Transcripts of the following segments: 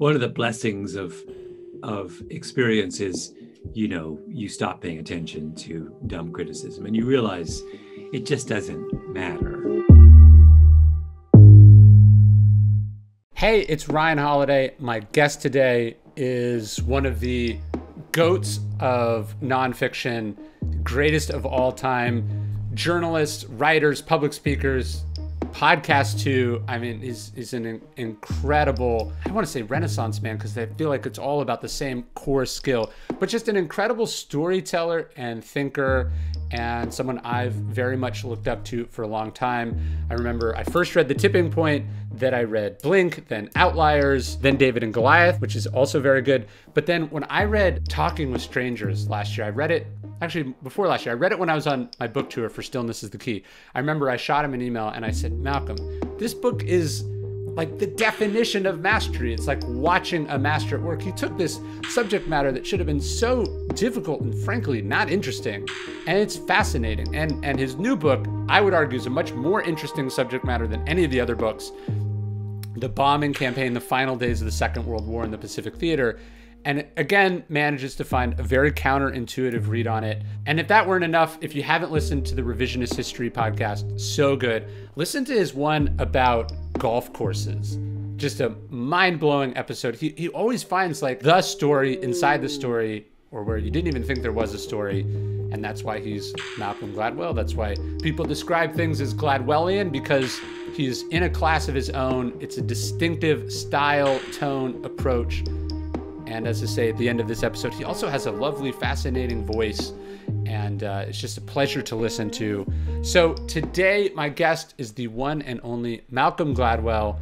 one of the blessings of of experience is you know you stop paying attention to dumb criticism and you realize it just doesn't matter. Hey it's ryan holiday. My guest today is one of the goats of nonfiction greatest of all time journalists writers public speakers podcast too. I mean, is is an incredible. I want to say renaissance man because I feel like it's all about the same core skill, but just an incredible storyteller and thinker, and someone I've very much looked up to for a long time. I remember I first read The Tipping Point, then I read Blink, then Outliers, then David and Goliath, which is also very good. But then when I read Talking with Strangers last year, I read it actually before last year. I read it when I was on my book tour for Stillness is the Key. I remember I shot him an email and I said, Malcolm, this book is like the definition of mastery. It's like watching a master at work. He took this subject matter that should have been so difficult and frankly not interesting, and it's fascinating. And and his new book, I would argue, is a much more interesting subject matter than any of the other books. The bombing campaign, the final days of the Second World War in the Pacific Theater and again manages to find a very counterintuitive read on it. And if that weren't enough, if you haven't listened to the Revisionist History podcast, so good. Listen to his one about golf courses. Just a mind-blowing episode. He he always finds like the story inside the story or where you didn't even think there was a story. And that's why he's Malcolm Gladwell. That's why people describe things as Gladwellian because he's in a class of his own. It's a distinctive style, tone, approach and as I say at the end of this episode, he also has a lovely, fascinating voice, and uh, it's just a pleasure to listen to. So today, my guest is the one and only Malcolm Gladwell.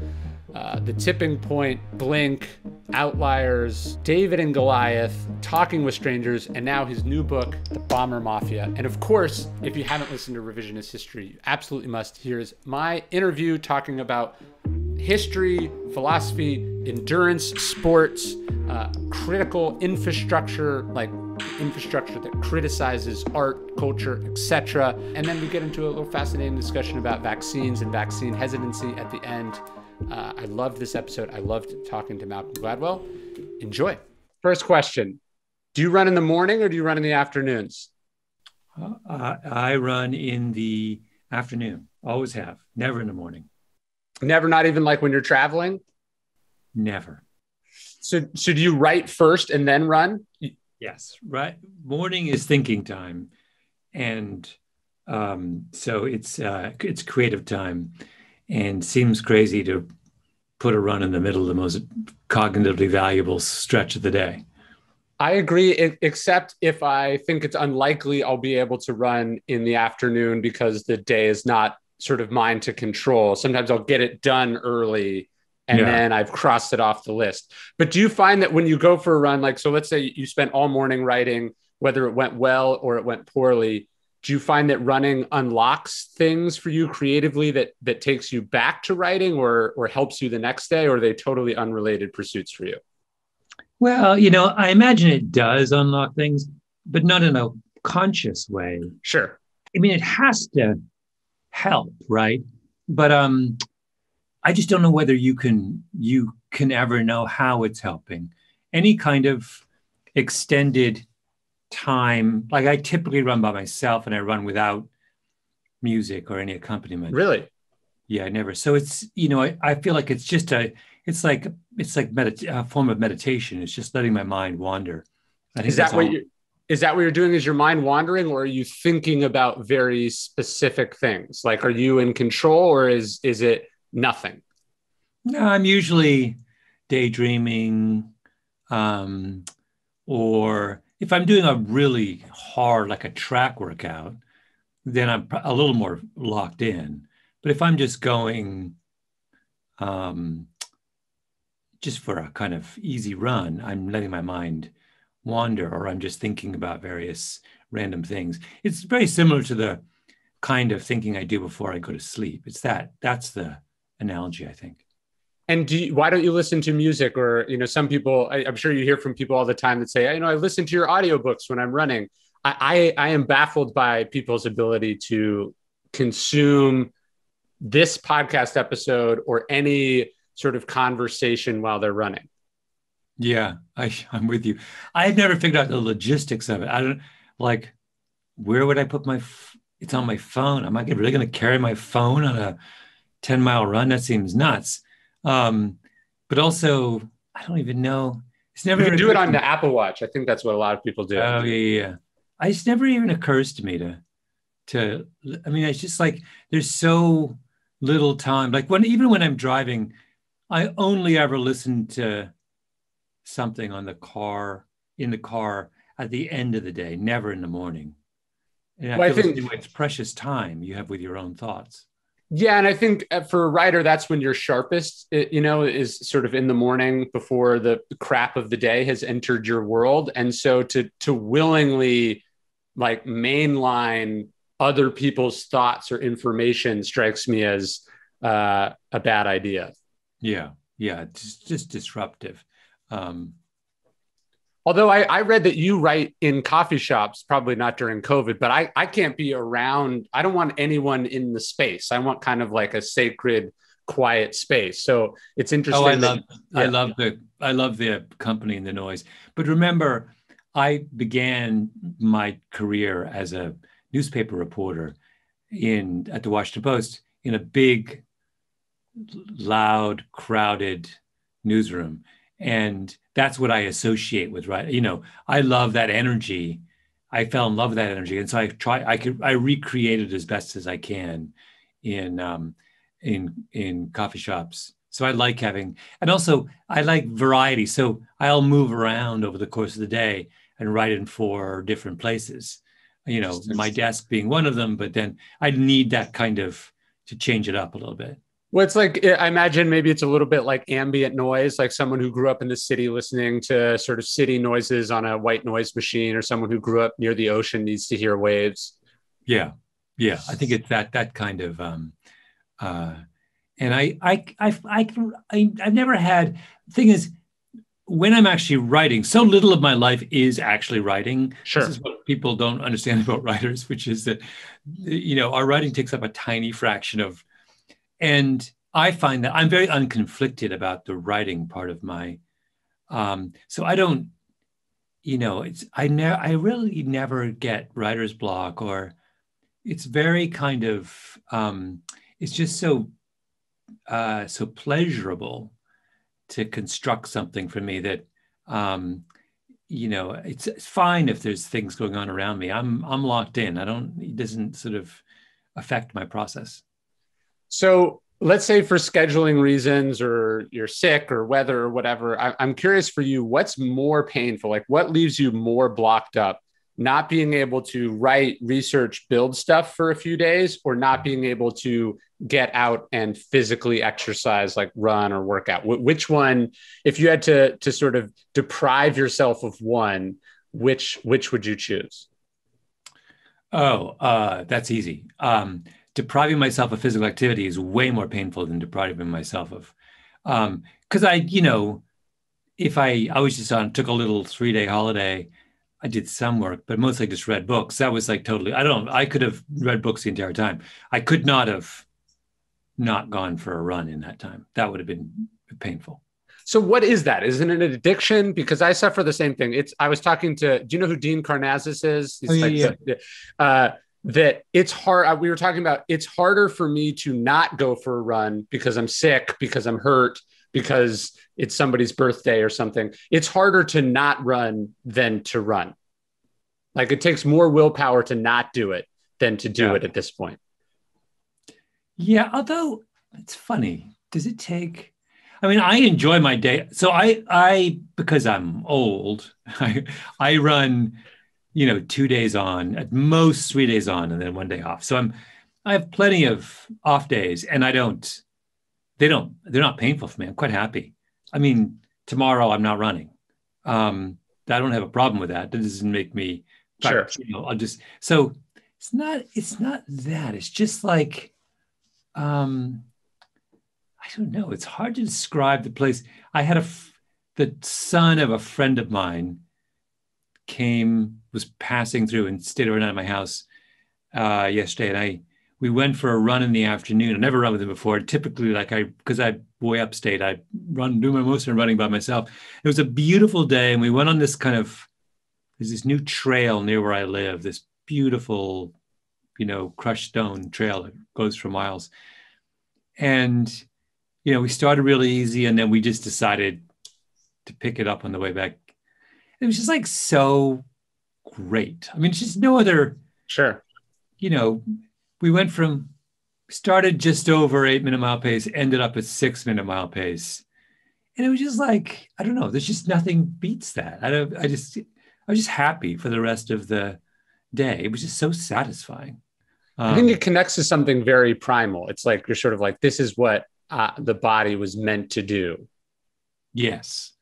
Uh, the Tipping Point, Blink, Outliers, David and Goliath, Talking with Strangers, and now his new book, The Bomber Mafia. And of course, if you haven't listened to Revisionist History, you absolutely must. Here's my interview talking about history, philosophy, endurance, sports, uh, critical infrastructure, like infrastructure that criticizes art, culture, etc. And then we get into a little fascinating discussion about vaccines and vaccine hesitancy at the end. Uh, I loved this episode. I loved talking to Malcolm Gladwell. Enjoy. First question Do you run in the morning or do you run in the afternoons? Uh, I run in the afternoon, always have, never in the morning. Never, not even like when you're traveling? Never. So, so do you write first and then run? Yes, right. Morning is thinking time, and um, so it's uh, it's creative time, and seems crazy to put a run in the middle of the most cognitively valuable stretch of the day. I agree, except if I think it's unlikely I'll be able to run in the afternoon because the day is not sort of mine to control. Sometimes I'll get it done early and yeah. then I've crossed it off the list. But do you find that when you go for a run, like, so let's say you spent all morning writing, whether it went well or it went poorly, do you find that running unlocks things for you creatively that that takes you back to writing or or helps you the next day or are they totally unrelated pursuits for you well you know i imagine it does unlock things but not in a conscious way sure i mean it has to help, right? But um, I just don't know whether you can you can ever know how it's helping. Any kind of extended time, like I typically run by myself and I run without music or any accompaniment. Really? Yeah, I never. So it's you know I, I feel like it's just a it's like it's like medit- a form of meditation. It's just letting my mind wander. I think Is that what all, you? Is that what you're doing? Is your mind wandering or are you thinking about very specific things? Like are you in control or is is it nothing? No i'm usually daydreaming um, or if i'm doing a really hard like a track workout then i'm a little more locked in. But if i'm just going um, just for a kind of easy run i'm letting my mind wander or I'm just thinking about various random things. It's very similar to the kind of thinking I do before I go to sleep. It's that that's the analogy, I think. And do you, why don't you listen to music or you know some people I, am sure you hear from people all the time that say you know I listen to your audiobooks when I'm running. I, I, I am baffled by people's ability to consume this podcast episode or any sort of conversation while they're running. Yeah, I, I'm with you. I've never figured out the logistics of it. I don't like where would I put my? F- it's on my phone. Am I really going to carry my phone on a 10 mile run? That seems nuts. Um, but also, I don't even know. It's never you can do it on the Apple Watch. I think that's what a lot of people do. Oh yeah, yeah. yeah. I just never even occurs to me to to. I mean, it's just like there's so little time. Like when even when I'm driving, I only ever listen to something on the car in the car at the end of the day, never in the morning. And I, well, I think it's precious time you have with your own thoughts. Yeah, and I think uh, for a writer, that's when you're sharpest. It, you know, is sort of in the morning before the crap of the day has entered your world, and so to to willingly like mainline other people's thoughts or information strikes me as uh, a bad idea. Yeah, yeah, it's just disruptive. Um, Although I, I read that you write in coffee shops, probably not during COVID, but I, I can't be around. I don't want anyone in the space. I want kind of like a sacred, quiet space. So it's interesting. Oh, I love, yeah. I love the, I love the company and the noise. But remember, I began my career as a newspaper reporter in at the Washington Post in a big, loud, crowded newsroom and that's what i associate with right? You know i love that energy. I fell in love with that energy. And so i try i could i recreate it as best as i can in um in in coffee shops. So i like having and also i like variety. So i'll move around over the course of the day and write in four different places you know my desk being one of them but then i need that kind of to change it up a little bit well, it's like I imagine maybe it's a little bit like ambient noise, like someone who grew up in the city listening to sort of city noises on a white noise machine, or someone who grew up near the ocean needs to hear waves. Yeah, yeah, I think it's that that kind of. Um, uh, and I, I, I, I, I, I've never had. Thing is, when I'm actually writing, so little of my life is actually writing. Sure. This is what people don't understand about writers, which is that, you know, our writing takes up a tiny fraction of and I find that I'm very unconflicted about the writing part of my. Um, so I don't, you know, it's I never I really never get writer's block or it's very kind of um, it's just so uh, so pleasurable to construct something for me that um, you know it's, it's fine if there's things going on around me. I'm I'm locked in. I don't it doesn't sort of affect my process. So let's say for scheduling reasons or you're sick or weather or whatever, I, am curious for you, what's more painful? Like what leaves you more blocked up? Not being able to write, research, build stuff for a few days, or not being able to get out and physically exercise, like run or work out? Wh- which one, if you had to to sort of deprive yourself of one, which which would you choose? Oh, uh, that's easy. Um, depriving myself of physical activity is way more painful than depriving myself of because um, I, you know, if I I was just on took a little three day holiday, I did some work, but mostly just read books. That was like totally. I don't. I could have read books the entire time. I could not have not gone for a run in that time. That would have been painful. So what is that? Isn't it an addiction? Because I suffer the same thing. It's I was talking to. Do you know who Dean Karnazes is? He's oh, yeah, like yeah. The, uh, that it's hard. Uh, we were talking about it's harder for me to not go for a run because I'm sick, because I'm hurt, because it's somebody's birthday or something. It's harder to not run than to run. Like it takes more willpower to not do it than to do yeah. it at this point. Yeah, although it's funny. Does it take I mean, I enjoy my day. So I I because I'm old, I I run you know, two days on, at most three days on, and then one day off. So I'm, I have plenty of off days, and I don't, they don't, they're not painful for me. I'm quite happy. I mean, tomorrow I'm not running. Um, I don't have a problem with that. That doesn't make me. Sure. You know, I'll just so it's not it's not that. It's just like, um, I don't know. It's hard to describe the place. I had a the son of a friend of mine came was passing through and stayed overnight at my house uh, yesterday, and I we went for a run in the afternoon. I never run with him before. Typically, like I because I way upstate. I run do my most of running by myself. It was a beautiful day, and we went on this kind of there's this new trail near where I live. This beautiful, you know, crushed stone trail that goes for miles. And you know, we started really easy, and then we just decided to pick it up on the way back. It was just like so great. I mean, it's just no other. Sure. You know, we went from started just over eight minute mile pace, ended up at six minute mile pace. And it was just like, I don't know, there's just nothing beats that. I don't, I just, I was just happy for the rest of the day. It was just so satisfying. Um, I think it connects to something very primal. It's like, you're sort of like, this is what uh, the body was meant to do. Yes.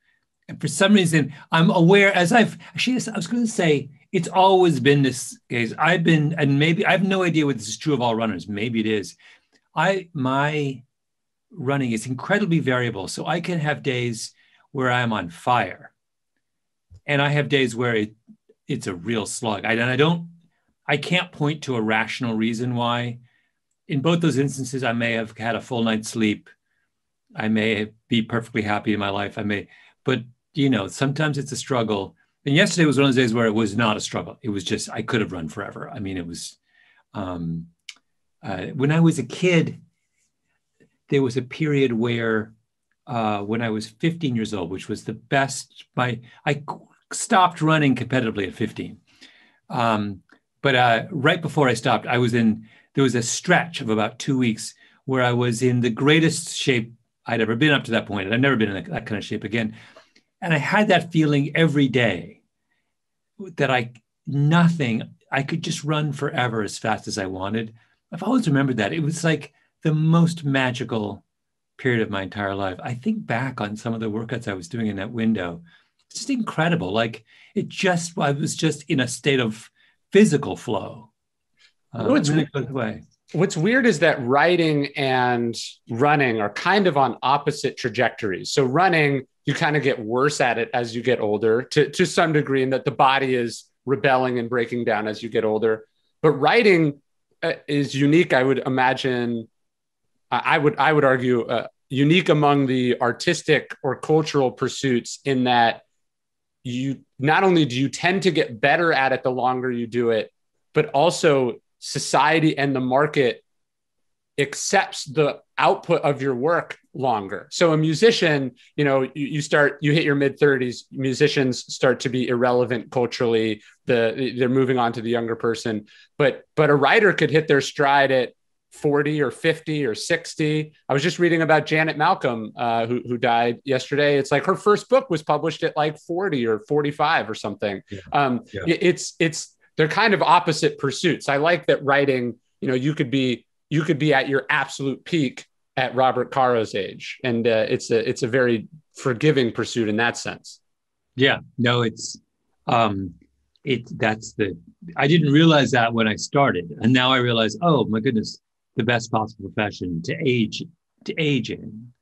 And for some reason, I'm aware as I've actually, I was going to say, it's always been this case. I've been, and maybe I have no idea what this is true of all runners. Maybe it is. I my running is incredibly variable. So I can have days where I'm on fire, and I have days where it it's a real slug. I, and I don't, I can't point to a rational reason why. In both those instances, I may have had a full night's sleep. I may be perfectly happy in my life. I may, but you know, sometimes it's a struggle and yesterday was one of those days where it was not a struggle. It was just I could have run forever. I mean, it was um, uh, when I was a kid. There was a period where uh, when I was 15 years old, which was the best. My I stopped running competitively at 15, um, but uh, right before I stopped, I was in. There was a stretch of about two weeks where I was in the greatest shape I'd ever been up to that point, and I've never been in that, that kind of shape again. And I had that feeling every day that I nothing I could just run forever as fast as I wanted. I've always remembered that. It was like the most magical period of my entire life. I think back on some of the workouts I was doing in that window. It's just incredible. Like it just I was just in a state of physical flow. Uh, what's, it goes away. What's weird is that writing and running are kind of on opposite trajectories. So running you kind of get worse at it as you get older to, to some degree, and that the body is rebelling and breaking down as you get older. But writing uh, is unique, I would imagine. I would I would argue uh, unique among the artistic or cultural pursuits in that you not only do you tend to get better at it the longer you do it, but also society and the market accepts the output of your work longer. So a musician, you know, you, you start, you hit your mid 30s, musicians start to be irrelevant culturally. The they're moving on to the younger person. But but a writer could hit their stride at 40 or 50 or 60. I was just reading about Janet Malcolm, uh, who, who died yesterday. It's like her first book was published at like 40 or 45 or something. Yeah. Um, yeah. It's, it's, they're kind of opposite pursuits. I like that writing, you know, you could be, you could be at your absolute peak at Robert Caro's age, and uh, it's a it's a very forgiving pursuit in that sense. Yeah, no, it's um, it that's the I didn't realize that when I started, and now I realize, oh my goodness, the best possible profession to age to age in.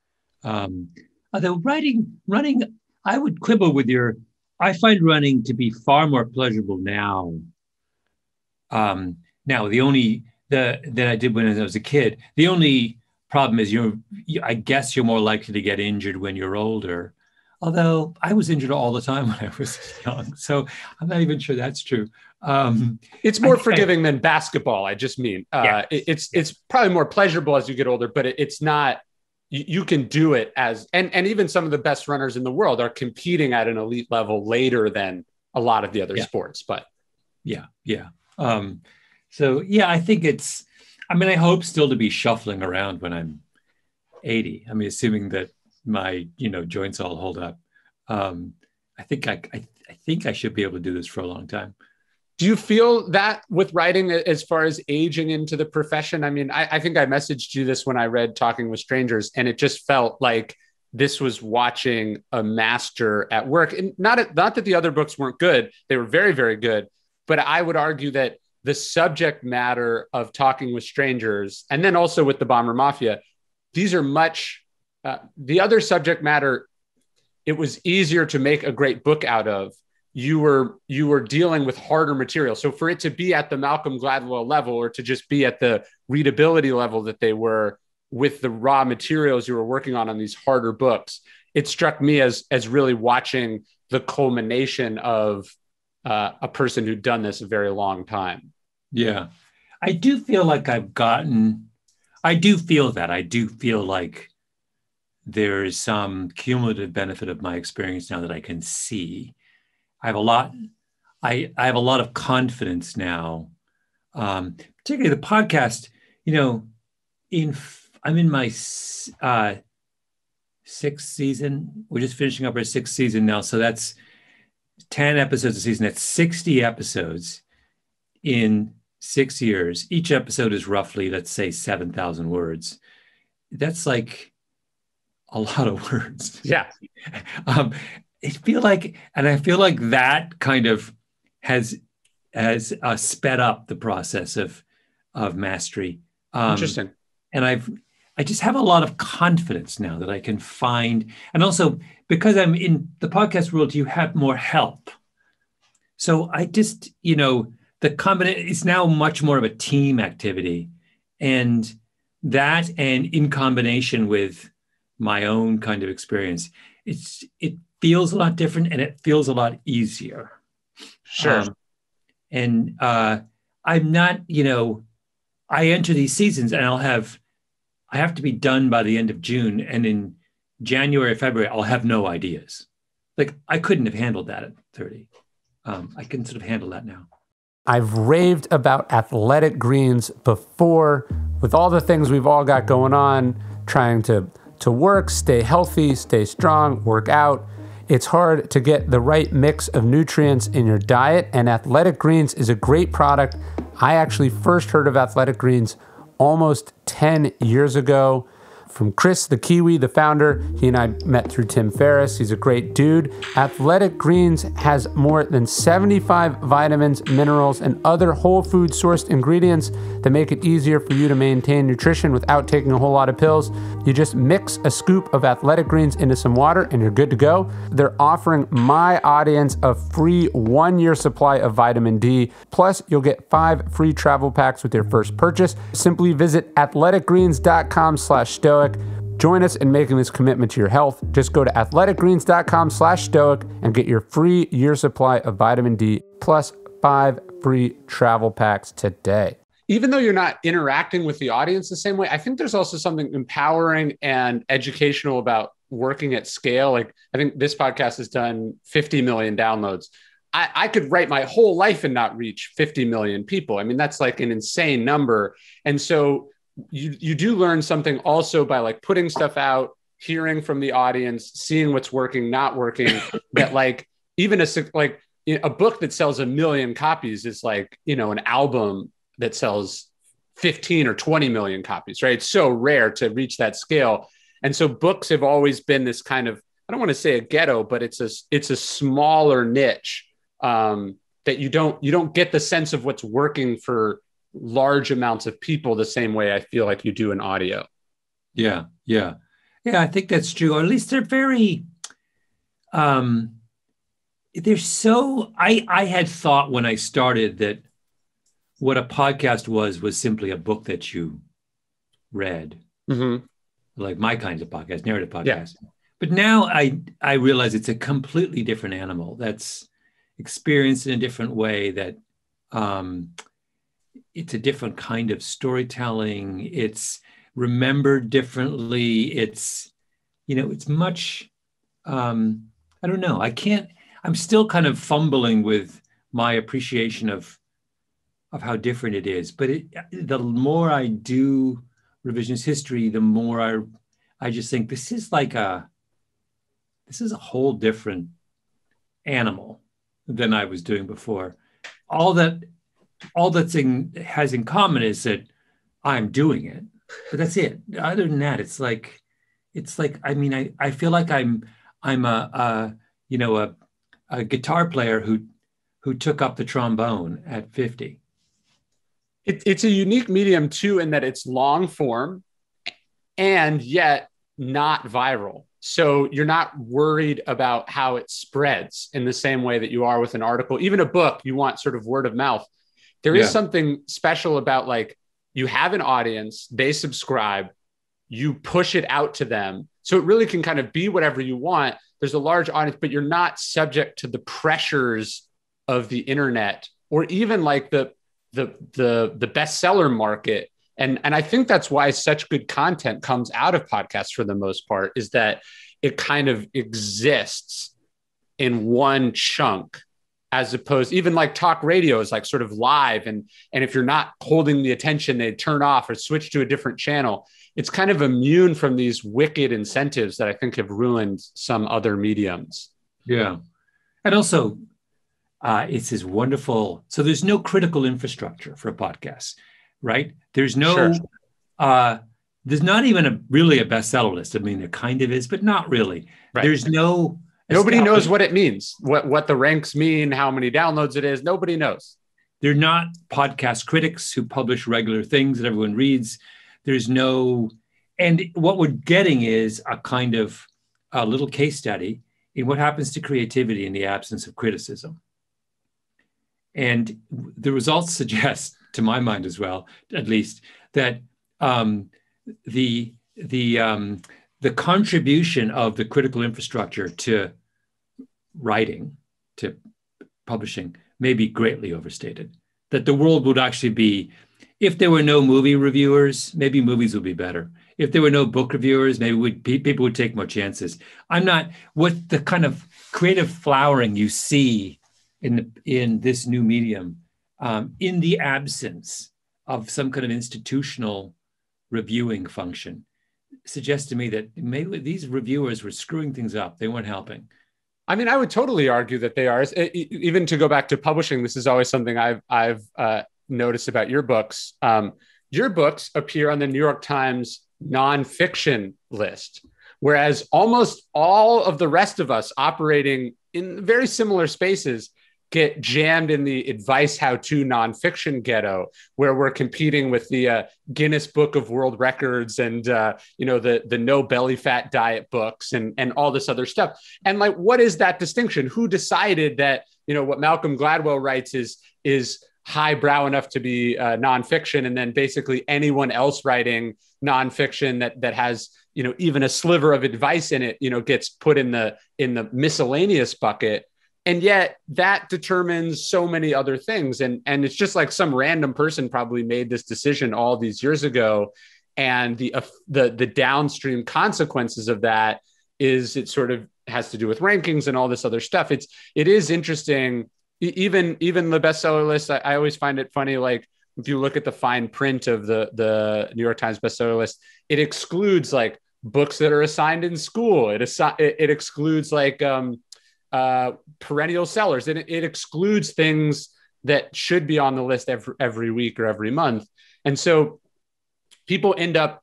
Um, although writing, running, I would quibble with your. I find running to be far more pleasurable now. Um, now the only the that I did when I was a kid. The only problem is you're i guess you're more likely to get injured when you're older although i was injured all the time when i was young so i'm not even sure that's true um, it's more I, forgiving I, than basketball i just mean uh, yeah. it, it's it's probably more pleasurable as you get older but it, it's not you, you, can do it as and and even some of the best runners in the world are competing at an elite level later than a lot of the other yeah. sports but yeah yeah um, so yeah i think it's I mean, I hope still to be shuffling around when I'm 80. I mean, assuming that my you know joints all hold up. Um, I think I, I, I think I should be able to do this for a long time. Do you feel that with writing as far as aging into the profession? I mean, I, I think I messaged you this when I read Talking with Strangers, and it just felt like this was watching a master at work. And not not that the other books weren't good; they were very, very good. But I would argue that the subject matter of talking with strangers and then also with the bomber mafia these are much uh, the other subject matter it was easier to make a great book out of you were you were dealing with harder material so for it to be at the malcolm gladwell level or to just be at the readability level that they were with the raw materials you were working on on these harder books, it struck me as as really watching the culmination of uh, a person who'd done this a very long time. Yeah, I do feel like I've gotten. I do feel that I do feel like there is some cumulative benefit of my experience now that I can see. I have a lot. I I have a lot of confidence now, um, particularly the podcast. You know, in I'm in my uh, sixth season. We're just finishing up our sixth season now, so that's ten episodes a season. That's sixty episodes in six years. Each episode is roughly, let's say, seven thousand words. That's like a lot of words. Yeah. um, I feel like, and I feel like that kind of has has uh, sped up the process of of mastery. Um, Interesting. And I've I just have a lot of confidence now that I can find, and also because I'm in the podcast world, you have more help. So I just, you know, the combination it's now much more of a team activity, and that, and in combination with my own kind of experience, it's it feels a lot different and it feels a lot easier. Sure. Um, and uh, I'm not, you know, I enter these seasons and I'll have I have to be done by the end of June. And in January, February, I'll have no ideas. Like I couldn't have handled that at 30. Um, I can sort of handle that now. I've raved about athletic greens before with all the things we've all got going on, trying to, to work, stay healthy, stay strong, work out. It's hard to get the right mix of nutrients in your diet, and Athletic Greens is a great product. I actually first heard of Athletic Greens almost 10 years ago from Chris, the Kiwi, the founder. He and I met through Tim Ferriss. He's a great dude. Athletic Greens has more than 75 vitamins, minerals, and other whole food sourced ingredients that make it easier for you to maintain nutrition without taking a whole lot of pills. You just mix a scoop of Athletic Greens into some water and you're good to go. They're offering my audience a free one year supply of vitamin D. Plus, you'll get five free travel packs with your first purchase. Simply visit athleticgreens.com slash stoic stoic. Join us in making this commitment to your health. Just go to athleticgreens.com slash stoic and get your free year supply of vitamin D plus five free travel packs today. Even though you're not interacting with the audience the same way, I think there's also something empowering and educational about working at scale. Like I think this podcast has done 50 million downloads. I, I, could write my whole life and not reach 50 million people. I mean, that's like an insane number. And so you you do learn something also by like putting stuff out hearing from the audience seeing what's working not working that like even a like a book that sells a million copies is like you know an album that sells 15 or 20 million copies right? It's so rare to reach that scale. And so books have always been this kind of i don't want to say a ghetto but it's a it's a smaller niche um, that you don't you don't get the sense of what's working for large amounts of people the same way I feel like you do in audio. Yeah, yeah. Yeah, I think that's true. Or at least they're very um they're so I I had thought when I started that what a podcast was was simply a book that you read. Mm-hmm. Like my kinds of podcast, narrative podcast. Yeah. But now I I realize it's a completely different animal that's experienced in a different way that um it's a different kind of storytelling. It's remembered differently. It's, you know, it's much, um, I don't know. I can't, I'm still kind of fumbling with my appreciation of, of how different it is. But it, the more I do revisionist history, the more I, I just think this is like a, this is a whole different animal than I was doing before. All that all that thing has in common is that I'm doing it, but that's it. Other than that, it's like, it's like, I mean, I, I feel like I'm, I'm a, a you know, a, a guitar player who, who took up the trombone at 50. It, it's a unique medium too, in that it's long form and yet not viral. So you're not worried about how it spreads in the same way that you are with an article. Even a book, you want sort of word of mouth. There yeah. is something special about like you have an audience, they subscribe, you push it out to them. So it really can kind of be whatever you want. There's a large audience, but you're not subject to the pressures of the internet or even like the the the the bestseller market. And and I think that's why such good content comes out of podcasts for the most part is that it kind of exists in one chunk as opposed even like talk radio is like sort of live and and if you're not holding the attention they turn off or switch to a different channel. It's kind of immune from these wicked incentives that i think have ruined some other mediums. Yeah. And also uh, it's this wonderful so there's no critical infrastructure for a podcast right? There's no sure. uh, there's not even a really a bestseller list. I mean there kind of is but not really. Right. there's no Nobody knows what it means, what what the ranks mean, how many downloads it is. Nobody knows. They're not podcast critics who publish regular things that everyone reads. There's no, and what we're getting is a kind of a little case study in what happens to creativity in the absence of criticism. And the results suggest, to my mind as well, at least, that um, the the um, the contribution of the critical infrastructure to writing, to publishing, may be greatly overstated. That the world would actually be, if there were no movie reviewers, maybe movies would be better. If there were no book reviewers, maybe would, people would take more chances. I'm not what the kind of creative flowering you see in the, in this new medium, um, in the absence of some kind of institutional reviewing function suggests to me that maybe these reviewers were screwing things up. They weren't helping. I mean, I would totally argue that they are. Even to go back to publishing, this is always something I've I've uh, noticed about your books. Um, your books appear on the New York Times nonfiction list, whereas almost all of the rest of us operating in very similar spaces get jammed in the advice how to nonfiction ghetto where we're competing with the uh, Guinness Book of World Records and uh, you know the the no belly fat diet books and and all this other stuff. And like, what is that distinction? Who decided that you know what Malcolm Gladwell writes is is highbrow enough to be uh, nonfiction, and then basically anyone else writing nonfiction that that has you know even a sliver of advice in it, you know, gets put in the in the miscellaneous bucket and yet that determines so many other things. And and it's just like some random person probably made this decision all these years ago. And the uh, the the downstream consequences of that is it sort of has to do with rankings and all this other stuff. It's it is interesting. Even even the bestseller list I, I always find it funny. Like if you look at the fine print of the the new york times bestseller list it excludes like books that are assigned in school. It, assi- it, it excludes like um uh, perennial sellers. It, it excludes things that should be on the list every, every week or every month. And so people end up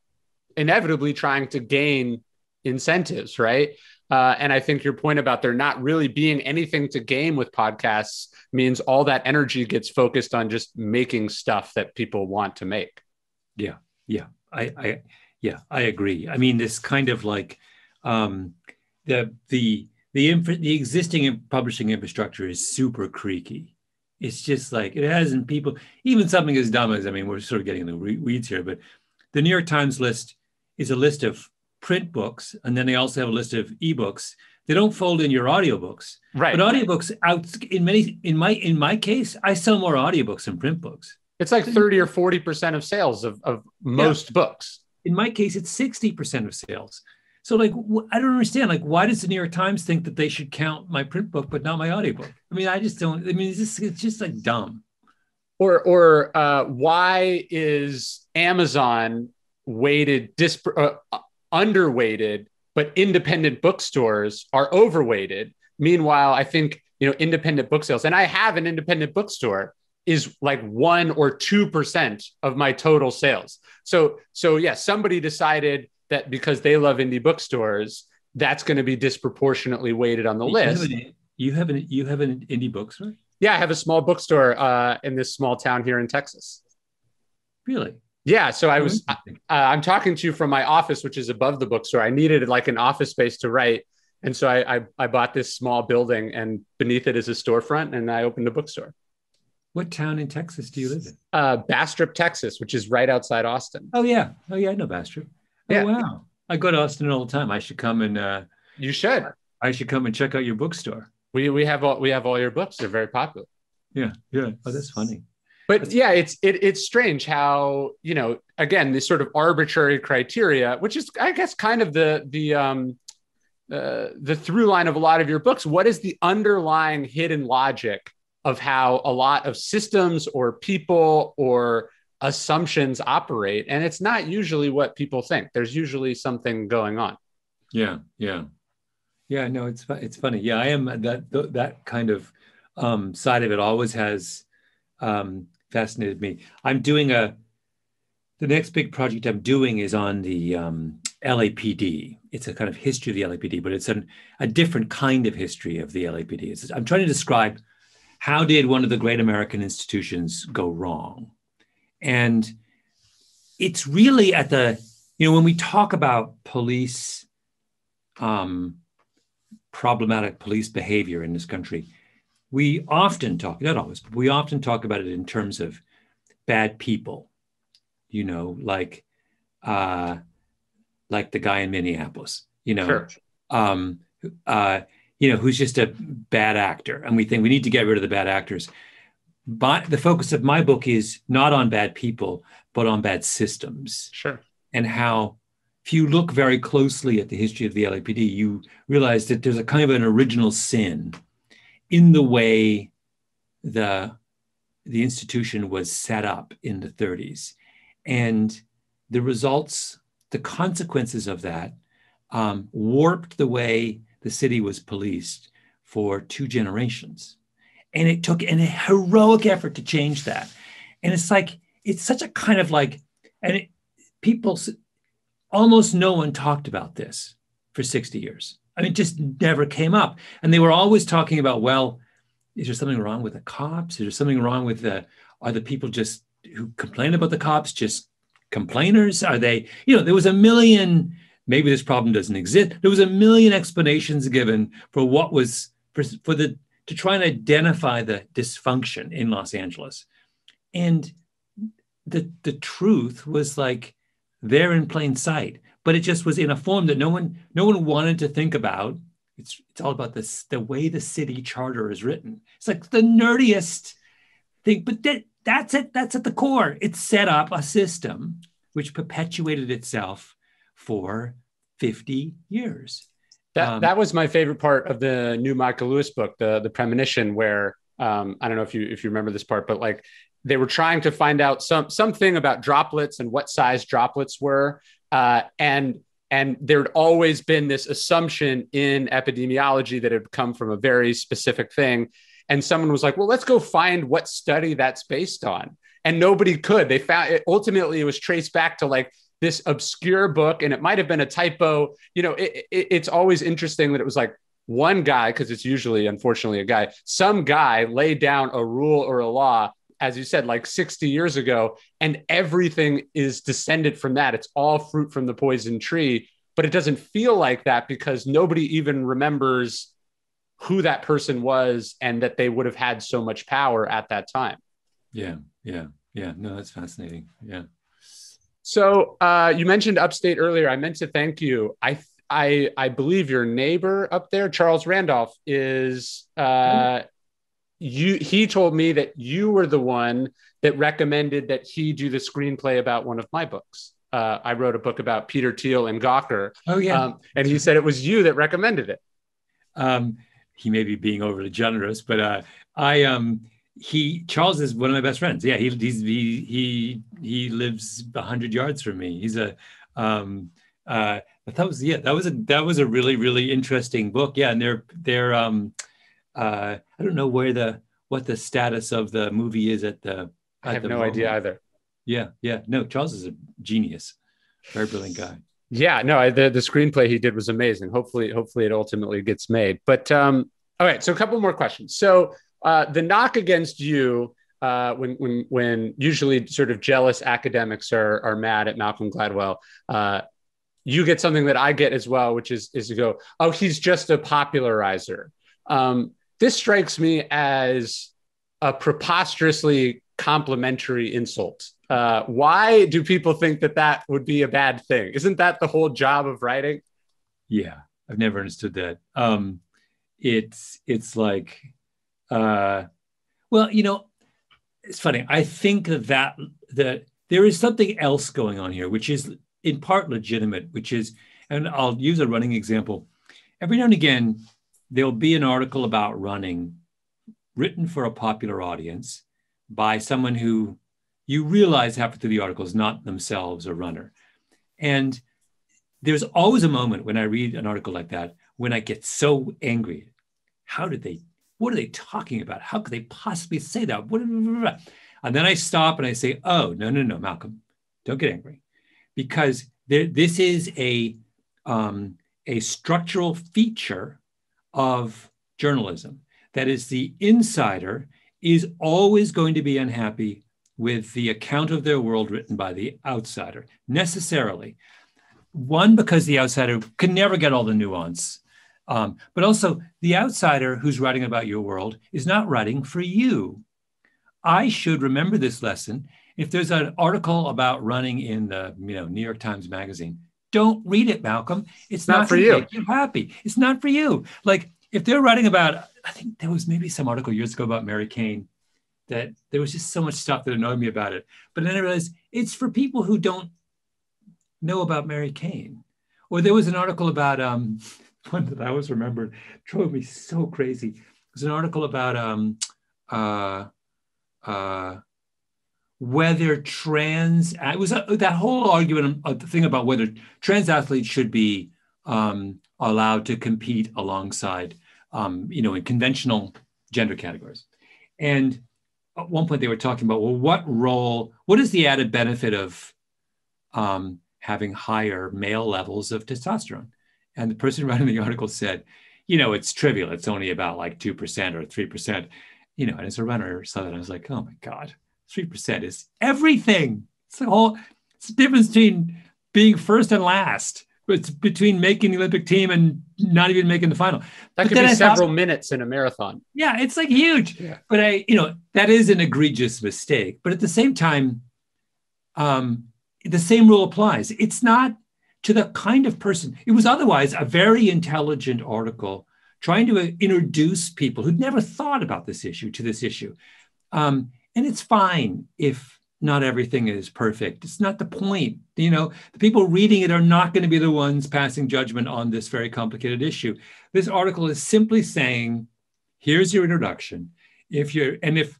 inevitably trying to gain incentives, right? Uh, and I think your point about there not really being anything to gain with podcasts means all that energy gets focused on just making stuff that people want to make. Yeah, yeah, I, I yeah, I agree. I mean, this kind of like um, the the the infra- the existing publishing infrastructure is super creaky. It's just like it hasn't people even something as dumb as I mean we're sort of getting in the weeds here, but the New York Times list is a list of print books, and then they also have a list of ebooks. They don't fold in your audiobooks, right? But audiobooks out in many in my in my case, I sell more audiobooks than print books. It's like thirty or forty percent of sales of of most yeah. books. In my case, it's sixty percent of sales. So like I don't understand like why does the New York Times think that they should count my print book but not my audiobook? I mean I just don't I mean it's just it's just like dumb. Or or uh, why is Amazon weighted disp- uh, underweighted but independent bookstores are overweighted? Meanwhile, I think you know independent book sales and I have an independent bookstore is like 1 or 2% of my total sales. So so yeah, somebody decided that because they love indie bookstores, that's going to be disproportionately weighted on the you list. Have an, you have an you have an indie bookstore? Yeah, I have a small bookstore uh, in this small town here in Texas. Really? Yeah. So I was uh, I'm talking to you from my office, which is above the bookstore. I needed like an office space to write. And so I, I, I bought this small building and beneath it is a storefront and I opened a bookstore. What town in Texas do you live in? Uh, Bastrop, Texas, which is right outside Austin. Oh yeah. Oh yeah, I know Bastrop. Oh, wow. I go to Austin all the time. I should come and uh, you should. I should come and check out your bookstore. We we have all we have all your books. They're very popular. Yeah, yeah. Oh, that's funny. But That's- yeah, it's it, it's strange how you know again this sort of arbitrary criteria, which is I guess kind of the the um uh, the through line of a lot of your books. What is the underlying hidden logic of how a lot of systems or people or assumptions operate? And it's not usually what people think. There's usually something going on. Yeah, yeah, yeah. No, it's it's funny. Yeah, I am that that kind of um, side of it always has um, fascinated me. I'm doing a the next big project I'm doing is on the um, LAPD. It's a kind of history of the LAPD, but it's an, a different kind of history of the LAPD. It's, I'm trying to describe how did one of the great American institutions go wrong, and it's really at the you know when we talk about police um, problematic police behavior in this country, we often talk, not always, but we often talk about it in terms of bad people, you know, like uh, like the guy in Minneapolis, you know, Sure. um, uh, you know, who's just a bad actor, and we think we need to get rid of the bad actors. But the focus of my book is not on bad people, but on bad systems. Sure. and how if you look very closely at the history of the LAPD, you realize that there's a kind of an original sin in the way the the institution was set up in the 30s, and the results, the consequences of that, um, warped the way the city was policed for two generations, and it took an heroic effort to change that. And it's like it's such a kind of like, and it, people almost no one talked about this for 60 years. I mean, just never came up. And they were always talking about, well, is there something wrong with the cops? Is there something wrong with the, are the people just who complain about the cops just complainers? Are they, you know, there was a million, maybe this problem doesn't exist. There was a million explanations given for what was, for, for the, to try and identify the dysfunction in Los Angeles. And the, the truth was like, there in plain sight but it just was in a form that no one no one wanted to think about. It's it's all about this the way the city charter is written. It's like the nerdiest thing but that that's it that's at the core. It set up a system which perpetuated itself for 50 years That Um, that was my favorite part of the new Michael Lewis book, the the premonition, where um, I don't know if you if you remember this part, but like they were trying to find out some something about droplets and what size droplets were, uh, and and there'd always been this assumption in epidemiology that had come from a very specific thing, and someone was like, well, let's go find what study that's based on, and nobody could. They found it ultimately it was traced back to like this obscure book, and it might have been a typo. You know, it, it, it's always interesting that it was like one guy, because it's usually, unfortunately, a guy, some guy laid down a rule or a law, as you said, like 60 years ago, and everything is descended from that. It's all fruit from the poison tree, but it doesn't feel like that because nobody even remembers who that person was and that they would have had so much power at that time. yeah yeah yeah no that's fascinating yeah So uh, you mentioned upstate earlier. I meant to thank you. I I I believe your neighbor up there, Charles Randolph, is uh, you. He told me that you were the one that recommended that he do the screenplay about one of my books. Uh, I wrote a book about Peter Thiel and Gawker, oh yeah um, and he said it was you that recommended it. um, he may be being overly generous, but uh, I um, he Charles is one of my best friends. Yeah, he he's, he he he lives hundred yards from me. He's a um, uh, but that was yeah that was a that was a really really interesting book. Yeah, and they're they're um, uh, I don't know where the what the status of the movie is at the. I at have the no moment. idea either. Yeah, yeah. No, Charles is a genius, very brilliant guy. Yeah, no, I, the the screenplay he did was amazing. Hopefully, hopefully it ultimately gets made. But um, all right, so a couple more questions. So uh, the knock against you uh, when when when usually sort of jealous academics are are mad at Malcolm Gladwell. Uh, you get something that I get as well, which is is to go, oh, he's just a popularizer. Um, this strikes me as a preposterously complimentary insult. Uh, why do people think that that would be a bad thing? Isn't that the whole job of writing? Yeah, I've never understood that. Um, it's it's like, uh, well, you know, it's funny. I think that that there is something else going on here, which is in part legitimate, which is, and I'll use a running example. Every now and again, there'll be an article about running written for a popular audience by someone who you realize halfway through the article is not themselves a runner. And there's always a moment when I read an article like that when I get so angry. How did they, what are they talking about? How could they possibly say that? And then I stop and I say, oh, no, no, no, Malcolm, don't get angry. Because there, this is a, um, a structural feature of journalism. That is, the insider is always going to be unhappy with the account of their world written by the outsider, necessarily. One, because the outsider can never get all the nuance, um, but also the outsider who's writing about your world is not writing for you. I should remember this lesson. If there's an article about running in the you know New York Times Magazine, don't read it, Malcolm. It's not, not for you. Make you happy. It's not for you. Like if they're writing about, I think there was maybe some article years ago about Mary Cain that there was just so much stuff that annoyed me about it. But then I realized it's for people who don't know about Mary Cain. Or there was an article about um, one that I always remembered, drove me so crazy. It was an article about um, uh, uh, whether trans, it was a, that whole argument, uh, the thing about whether trans athletes should be um, allowed to compete alongside, um, you know, in conventional gender categories. And at one point they were talking about, well, what role, what is the added benefit of um, having higher male levels of testosterone? And the person writing the article said, you know, it's trivial. It's only about like 2% or 3%. You know, and as a runner, saw that I was like, oh my God, 3% is everything. It's the whole, it's the difference between being first and last it's between making the Olympic team and not even making the final. That but could be I several thought, minutes in a marathon. Yeah, it's like huge. Yeah. But I, you know, that is an egregious mistake. But at the same time, um, the same rule applies. It's not to the kind of person. It was otherwise a very intelligent article trying to introduce people who'd never thought about this issue to this issue. Um, and it's fine if not everything is perfect. It's not the point. You know, the people reading it are not going to be the ones passing judgment on this very complicated issue. This article is simply saying, here's your introduction. If you're, and if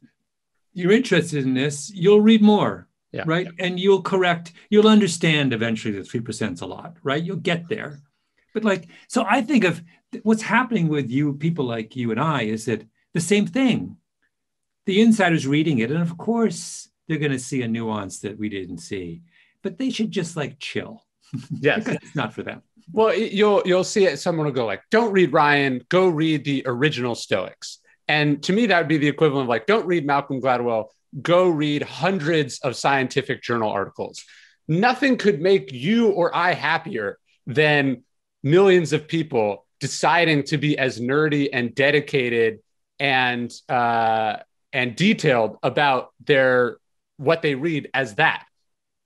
you're interested in this, you'll read more, yeah. right? Yeah. And you'll correct, you'll understand eventually that 3% is a lot, right? You'll get there. But like, so I think of what's happening with you, people like you and I, is that the same thing. The insider's reading it. And of course, they're going to see a nuance that we didn't see. But they should just like chill. Yes, it's not for them. Well, you'll you'll see it. Someone will go like, "Don't read Ryan. Go read the original Stoics." And to me, that would be the equivalent of like, "Don't read Malcolm Gladwell. Go read hundreds of scientific journal articles." Nothing could make you or I happier than millions of people deciding to be as nerdy and dedicated and uh, and detailed about their what they read as that.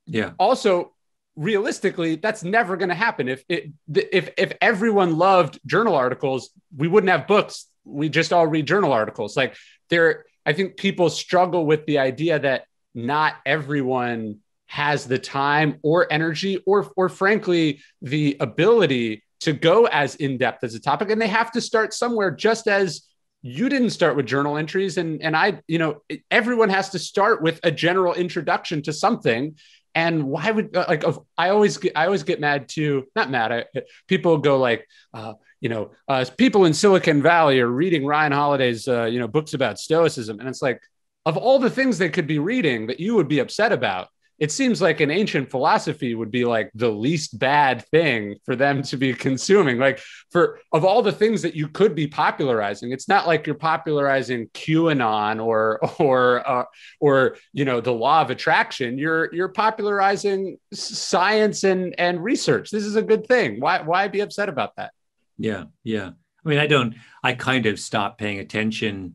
Yeah. Also, realistically, that's never going to happen. If it, if if everyone loved journal articles, we wouldn't have books. We just all read journal articles. Like there, I think people struggle with the idea that not everyone has the time or energy or or frankly the ability to go as in depth as a topic. And they have to start somewhere just as you didn't start with journal entries. And and i you know everyone has to start with a general introduction to something. And why would uh, like i always get i always get mad too not mad I, people go like uh, you know uh, people in silicon valley are reading ryan holiday's uh, you know books about stoicism. And it's like of all the things they could be reading that you would be upset about it seems like an ancient philosophy would be like the least bad thing for them to be consuming. Like for of all the things that you could be popularizing it's not like you're popularizing qanon or or uh, or you know the law of attraction. You're you're popularizing science and and research. This is a good thing. Why why be upset about that yeah yeah. I mean i don't i kind of stop paying attention.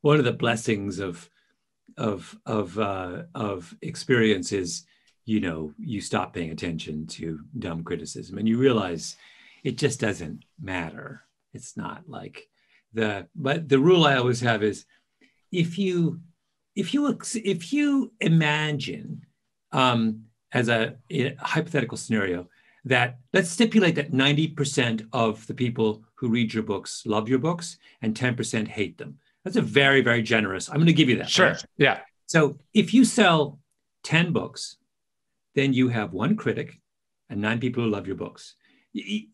One of the blessings of of of uh, of experience is you know you stop paying attention to dumb criticism and you realize it just doesn't matter. It's not like the but the rule i always have is if you if you if you imagine um, as a, a hypothetical scenario that let's stipulate that 90% of the people who read your books love your books and 10% hate them that's a very very generous i'm going to give you that sure right? yeah so if you sell 10 books then you have one critic and nine people who love your books.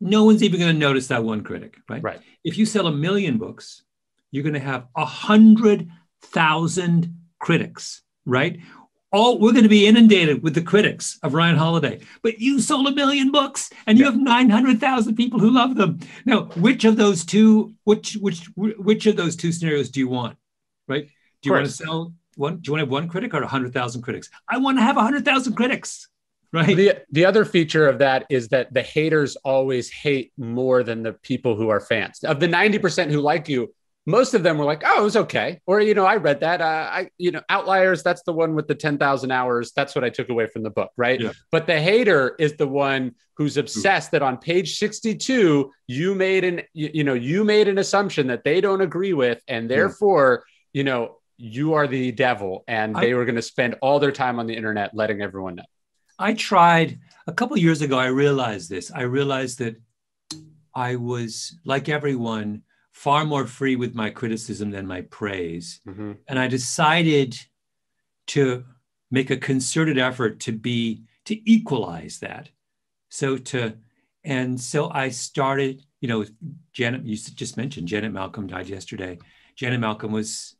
No one's even going to notice that one critic, right? Right. If you sell a million books, you're going to have a hundred thousand critics, right? All we're going to be inundated with the critics of Ryan Holiday. But you sold a million books, and you yeah. have nine hundred thousand people who love them. Now, which of those two, which which which of those two scenarios do you want, right? Do you want to sell one, do you want to have one critic or 100,000 critics? I want to have 100,000 critics. Right. The, the other feature of that is that the haters always hate more than the people who are fans. Of the 90% who like you, most of them were like, "Oh, it was okay," or you know, I read that. Uh, I you know, Outliers. That's the one with the ten thousand hours. That's what I took away from the book, right? Yeah. But the hater is the one who's obsessed that on page sixty-two, you made an you, you know you made an assumption that they don't agree with, and therefore, you know, you are the devil and they were going to spend all their time on the internet letting everyone know i tried a couple years ago i realized this i realized that i was like everyone far more free with my criticism than my praise mm-hmm. and i decided to make a concerted effort to be to equalize that so to and so i started you know janet you just mentioned janet malcolm died yesterday janet malcolm was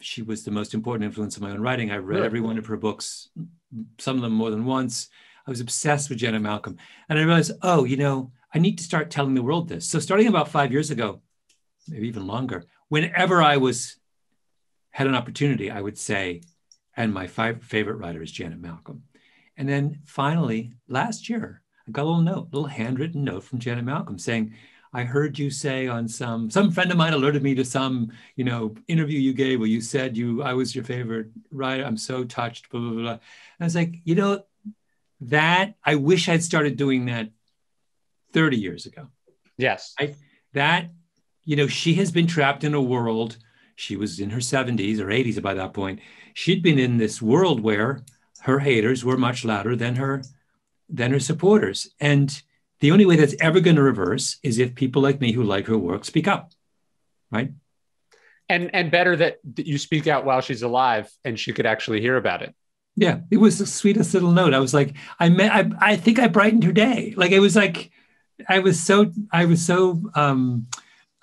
she was the most important influence of my own writing. I read really? every one of her books, some of them more than once. I was obsessed with Janet Malcolm. And I realized, oh, you know, I need to start telling the world this. So starting about five years ago, maybe even longer, whenever I was had an opportunity, I would say, and my five favorite writer is Janet Malcolm. And then finally, last year, I got a little note, a little handwritten note from Janet Malcolm saying, I heard you say on some some friend of mine alerted me to some you know interview you gave where you said you I was your favorite writer. I'm so touched. Blah blah blah. And I was like, you know, that I wish I'd started doing that 30 years ago. Yes. I, that you know she has been trapped in a world. She was in her 70s or 80s by that point. She'd been in this world where her haters were much louder than her than her supporters and the only way that's ever going to reverse is if people like me who like her work speak up, right? And and better that you speak out while she's alive and she could actually hear about it. Yeah, it was the sweetest little note. I was like, I met, I, I think I brightened her day. Like it was like, I was so, I was so um,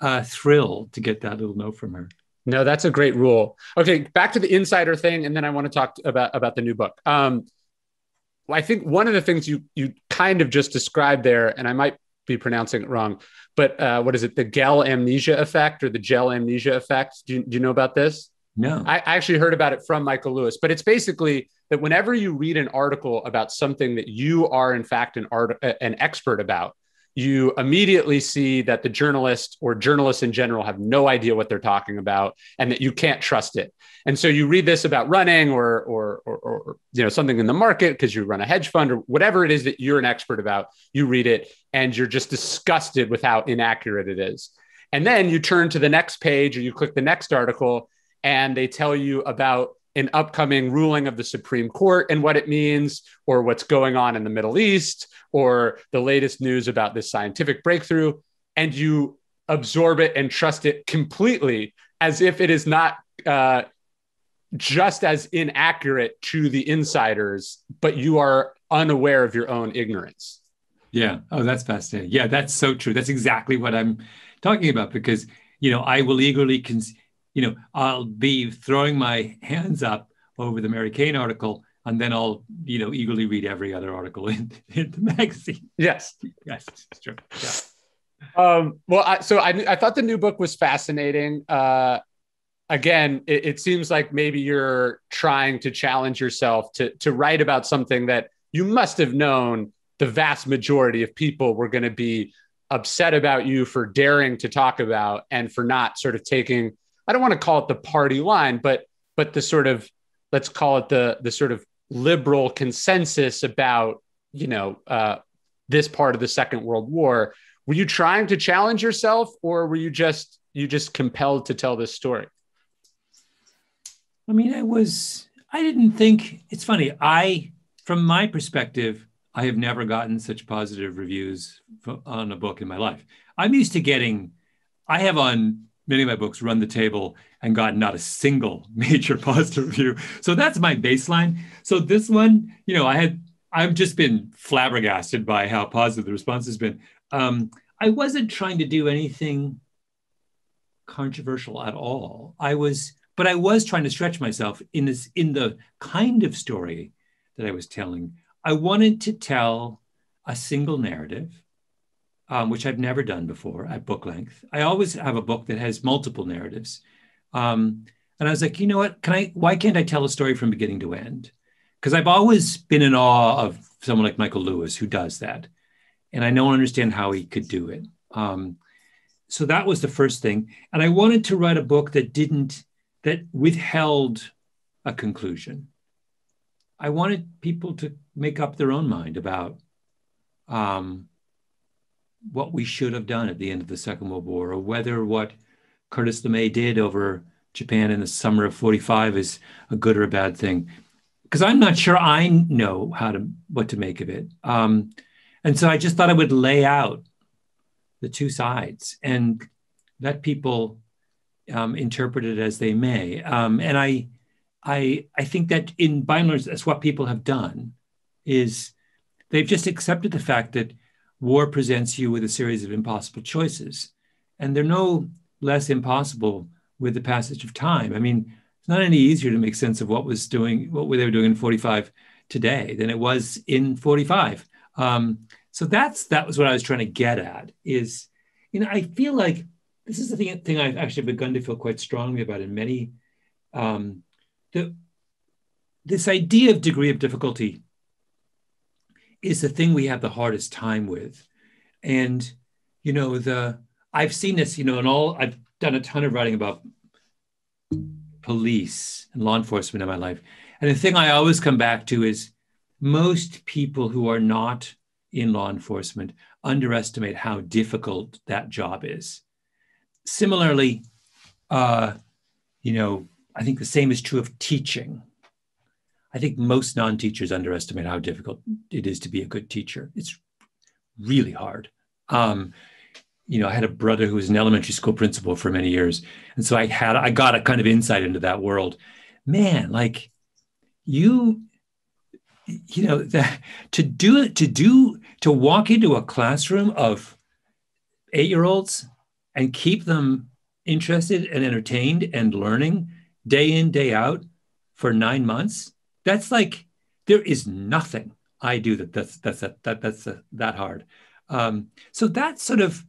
uh, thrilled to get that little note from her. No, that's a great rule. Okay, back to the insider thing, and then I want to talk about about the new book. Um, I think one of the things you you kind of just described there, and I might be pronouncing it wrong, but uh, what is it? The gel amnesia effect or the gel amnesia effect? Do you, do you know about this? No. I, I actually heard about it from Michael Lewis, but it's basically that whenever you read an article about something that you are in fact an art an expert about, you immediately see that the journalist or journalists in general have no idea what they're talking about and that you can't trust it. And so you read this about running or or or, or you know something in the market because you run a hedge fund or whatever it is that you're an expert about, you read it and you're just disgusted with how inaccurate it is. And then you turn to the next page or you click the next article and they tell you about an upcoming ruling of the Supreme Court and what it means, or what's going on in the Middle East, or the latest news about this scientific breakthrough, and you absorb it and trust it completely as if it is not uh, just as inaccurate to the insiders, but you are unaware of your own ignorance. Yeah. Oh, that's fascinating. Yeah, that's so true. That's exactly what I'm talking about because, you know, I will eagerly, cons- you know, I'll be throwing my hands up over the Mary Cain article and then I'll, you know, eagerly read every other article in, in the magazine. Yes. Yes, it's true. Yeah. Um, well, I, so I, I thought the new book was fascinating. Uh, again, it, it seems like maybe you're trying to challenge yourself to, to write about something that you must have known the vast majority of people were going to be upset about you for daring to talk about and for not sort of taking, I don't want to call it the party line, but but the sort of let's call it the the sort of liberal consensus about you know uh, this part of the Second World War. Were you trying to challenge yourself, or were you just you just compelled to tell this story? I mean, I was. I didn't think it's funny. I, from my perspective, I have never gotten such positive reviews on a book in my life. I'm used to getting. I have on many of my books run the table and got not a single major positive review. So that's my baseline. So this one, you know, I had I've just been flabbergasted by how positive the response has been. Um, I wasn't trying to do anything controversial at all. I was, but I was trying to stretch myself in this in the kind of story that I was telling. I wanted to tell a single narrative um, which I've never done before at book length. I always have a book that has multiple narratives. Um, and I was like, you know what? Can I? Why can't I tell a story from beginning to end? Because I've always been in awe of someone like Michael Lewis who does that, and I don't understand how he could do it. Um, so that was the first thing, and I wanted to write a book that didn't that withheld a conclusion. I wanted people to make up their own mind about um, what we should have done at the end of the Second World War, or whether what Curtis LeMay did over Japan in the summer of 45 is a good or a bad thing. Because I'm not sure I know how to what to make of it. Um, and so I just thought I would lay out the two sides and let people um, interpret it as they may. Um, and I, I, I think that in by and large, that's what people have done, is they've just accepted the fact that war presents you with a series of impossible choices. And they're no less impossible with the passage of time. I mean, it's not any easier to make sense of what was doing, what they were doing in 45 today than it was in 45. Um, so that's that was what I was trying to get at. Is you know I feel like this is the thing, thing I've actually begun to feel quite strongly about in many. Um, the this idea of degree of difficulty is the thing we have the hardest time with. And, you know, the I've seen this, you know, and all I've done a ton of writing about police and law enforcement in my life. And the thing I always come back to is most people who are not in law enforcement underestimate how difficult that job is. Similarly, uh, you know, I think the same is true of teaching. I think most non teachers underestimate how difficult it is to be a good teacher. It's really hard. Um, you know, I had a brother who was an elementary school principal for many years. And so I had, I got a kind of insight into that world. Man, like you, you know, that to do it, to do, to walk into a classroom of eight year olds and keep them interested and entertained and learning day in, day out for nine months that's like there is nothing I do that that's that's that, that that's a, that hard. Um, so that's sort of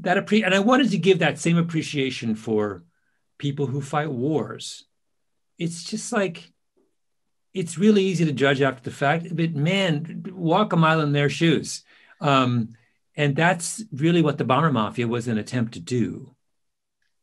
that appre- and I wanted to give that same appreciation for people who fight wars. It's just like it's really easy to judge after the fact, but man, walk a mile in their shoes. Um, and that's really what the bomber mafia was an attempt to do.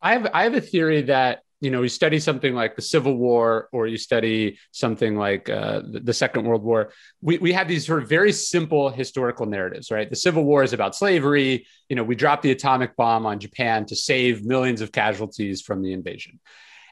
I have I have a theory that you know, you study something like the Civil War or you study something like uh, the Second World War, we, we have these sort of very simple historical narratives, right? The Civil War is about slavery. You know, we dropped the atomic bomb on Japan to save millions of casualties from the invasion.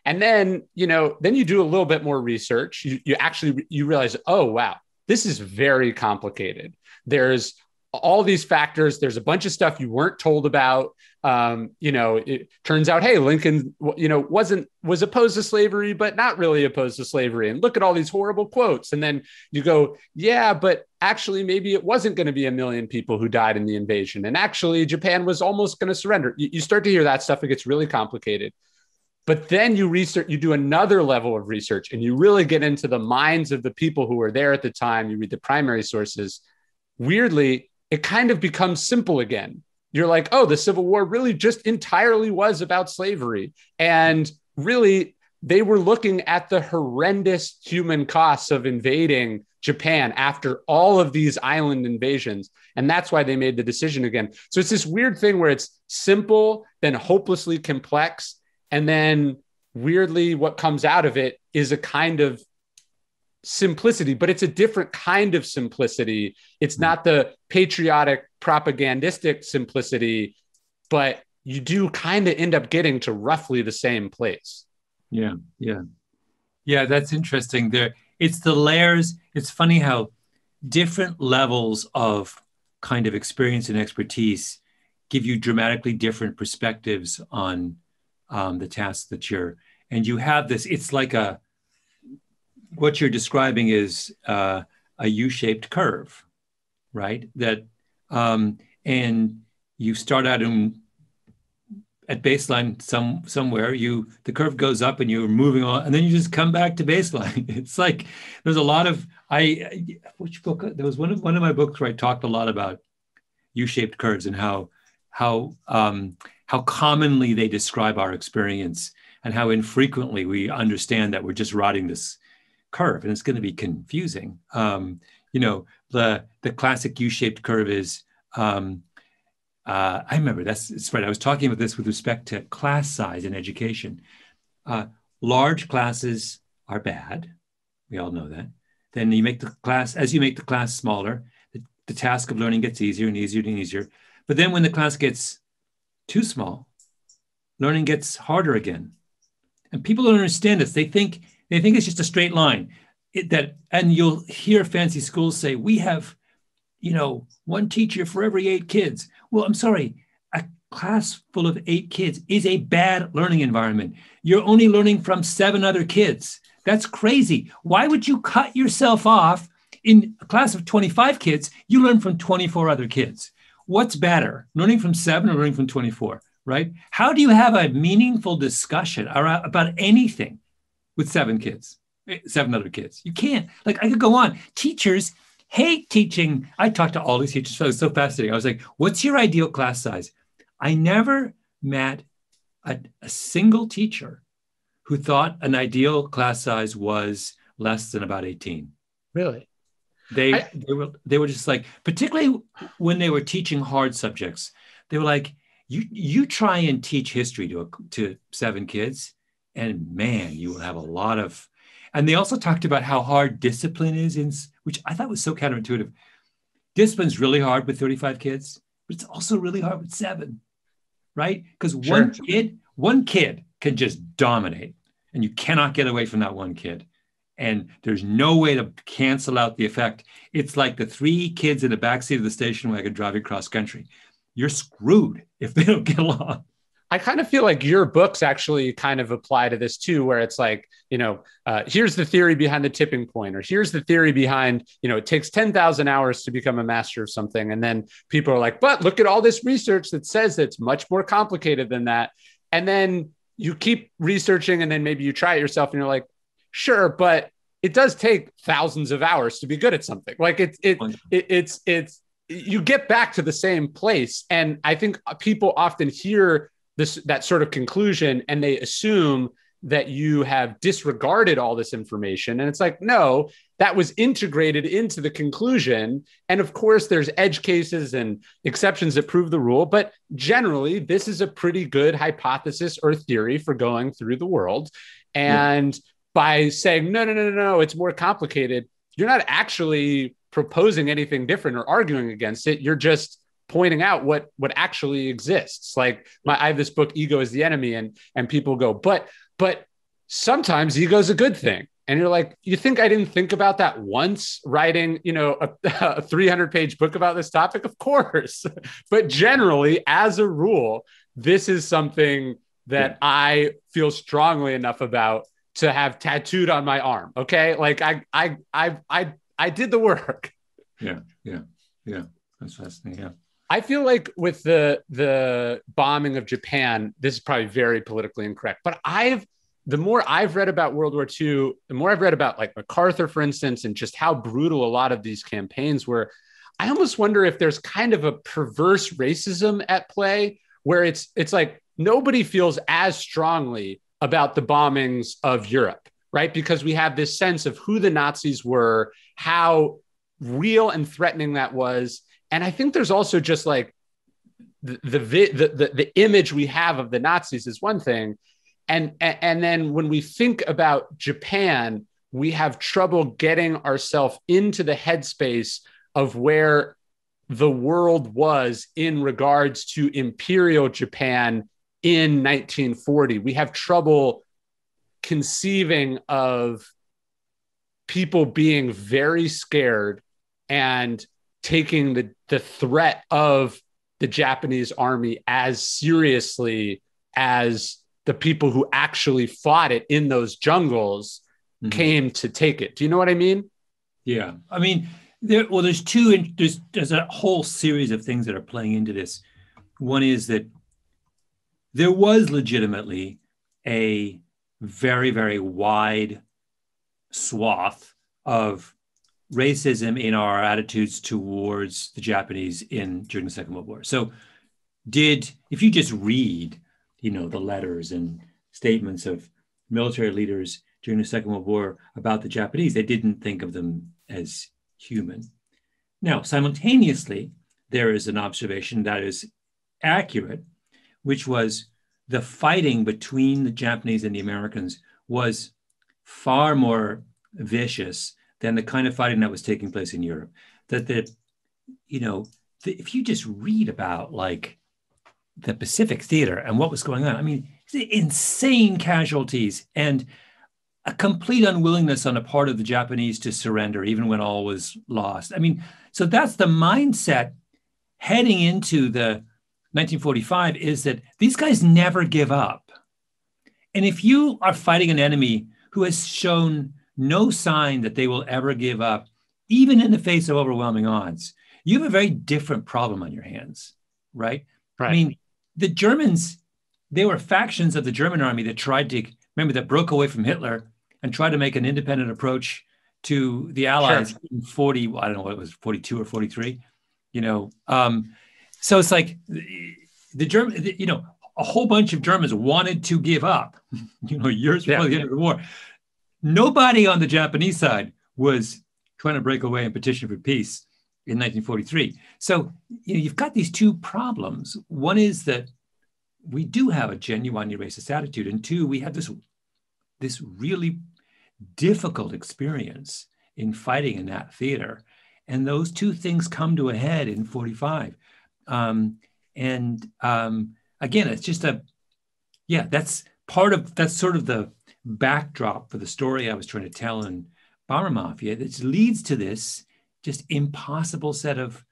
And then, you know, then you do a little bit more research. You, you actually you realize, oh wow, this is very complicated. There's all these factors. There's a bunch of stuff you weren't told about. Um, you know, it turns out, hey, Lincoln, you know, wasn't was opposed to slavery, but not really opposed to slavery. And look at all these horrible quotes. And then you go, yeah, but actually, maybe it wasn't going to be a million people who died in the invasion. And actually, Japan was almost going to surrender. You, you start to hear that stuff. It gets really complicated. But then you research, you do another level of research, and you really get into the minds of the people who were there at the time. You read the primary sources. Weirdly, it kind of becomes simple again. You're like, oh, the Civil War really just entirely was about slavery. And really, they were looking at the horrendous human costs of invading Japan after all of these island invasions. And that's why they made the decision again. So it's this weird thing where it's simple, then hopelessly complex. And then weirdly what comes out of it is a kind of simplicity, but it's a different kind of simplicity. It's hmm. not the patriotic, propagandistic simplicity, but you do kind of end up getting to roughly the same place. Yeah, yeah. Yeah, that's interesting. There it's the layers. It's funny how different levels of kind of experience and expertise give you dramatically different perspectives on um, the task that you're and you have this it's like a what you're describing is uh, a u-shaped curve right that um, and you start out in at baseline some somewhere you the curve goes up and you're moving on and then you just come back to baseline. It's like there's a lot of i which book there was one of one of my books where i talked a lot about u-shaped curves and how how um, how commonly they describe our experience and how infrequently we understand that we're just riding this curve and it's going to be confusing. Um, you know the the classic u-shaped curve is um, uh, I remember that's, that's right. I was talking about this with respect to class size in education. Uh, large classes are bad. We all know that. Then you make the class, as you make the class smaller, the, the task of learning gets easier and easier and easier. But then when the class gets too small, learning gets harder again. And people don't understand this. They think they think it's just a straight line. It, that and you'll hear fancy schools say we have you know, one teacher for every eight kids. Well, I'm sorry, a class full of eight kids is a bad learning environment. You're only learning from seven other kids. That's crazy. Why would you cut yourself off in a class of 25 kids? You learn from 24 other kids. What's better, learning from seven or learning from 24, right? How do you have a meaningful discussion about anything with seven kids, Eh, seven other kids? You can't. Like, I could go on. Teachers hate teaching. I talked to all these teachers, so it was so fascinating. I was like, what's your ideal class size? I never met a, a single teacher who thought an ideal class size was less than about 18. Really? They, I, they were they were just like, particularly when they were teaching hard subjects, they were like, you you try and teach history to a, to seven kids, and man, you will have a lot of and they also talked about how hard discipline is, in, which I thought was so counterintuitive. Discipline's really hard with 35 kids, but it's also really hard with seven, right? Because sure. one kid, one kid can just dominate, and you cannot get away from that one kid. And there's no way to cancel out the effect. It's like the three kids in the backseat of the station wagon driving cross country. You're screwed if they don't get along. I kind of feel like your books actually kind of apply to this too, where it's like, you know, uh, here's the theory behind the tipping point, or here's the theory behind, you know, it takes 10,000 hours to become a master of something. And then people are like, but look at all this research that says it's much more complicated than that. And then you keep researching, and then maybe you try it yourself and you're like, sure, but it does take thousands of hours to be good at something. Like it, it, it it's, it's, you get back to the same place. And I think people often hear this that sort of conclusion and they assume that you have disregarded all this information. And it's like no that was integrated into the conclusion. And of course there's edge cases and exceptions that prove the rule but generally this is a pretty good hypothesis or theory for going through the world. And yeah. by saying no no no no no it's more complicated you're not actually proposing anything different or arguing against it. You're just pointing out what what actually exists. Like my i have this book ego is the enemy and and people go but but sometimes ego is a good thing. And you're like you think i didn't think about that once writing you know a, a 300 page book about this topic? Of course. But generally as a rule this is something that yeah. i feel strongly enough about to have tattooed on my arm okay? Like i i i i, I did the work. Yeah yeah yeah. That's fascinating yeah I feel like with the the bombing of Japan, this is probably very politically incorrect, but I've the more I've read about World War II, the more I've read about like MacArthur, for instance, and just how brutal a lot of these campaigns were. I almost wonder if there's kind of a perverse racism at play where it's it's like nobody feels as strongly about the bombings of Europe, right? Because we have this sense of who the Nazis were, how real and threatening that was, and I think there's also just like the the, the the the image we have of the Nazis is one thing, and and then when we think about Japan, we have trouble getting ourselves into the headspace of where the world was in regards to imperial Japan in 1940. We have trouble conceiving of people being very scared and taking the, the threat of the Japanese army as seriously as the people who actually fought it in those jungles mm-hmm. came to take it. Do you know what I mean? Yeah. I mean, there, well, there's two, there's, there's a whole series of things that are playing into this. One is that there was legitimately a very, very wide swath of racism in our attitudes towards the Japanese in during the Second World War. So, did if you just read, you know, the letters and statements of military leaders during the Second World War about the Japanese, they didn't think of them as human. Now, simultaneously, there is an observation that is accurate, which was the fighting between the Japanese and the Americans was far more vicious than the kind of fighting that was taking place in Europe. That the, you know, the, if you just read about like the Pacific Theater and what was going on, I mean, insane casualties and a complete unwillingness on the part of the Japanese to surrender, even when all was lost. I mean, so that's the mindset heading into the 1945 is that these guys never give up. And if you are fighting an enemy who has shown no sign that they will ever give up, even in the face of overwhelming odds, you have a very different problem on your hands, right? right. I mean, the Germans, they were factions of the German army that tried to, remember, that broke away from Hitler and tried to make an independent approach to the Allies sure. in 40, I don't know what it was, 42 or 43, you know. Um, so it's like the German, you know, a whole bunch of Germans wanted to give up, you know, years before yeah. the end of the war. Nobody on the Japanese side was trying to break away and petition for peace in 1943. So you know, you've got these two problems. One is that we do have a genuinely racist attitude, and two, we have this this really difficult experience in fighting in that theater, and those two things come to a head in 45. Um, and um, again, it's just a, yeah, that's part of, that's sort of the backdrop for the story I was trying to tell in Bomber Mafia that leads to this just impossible set of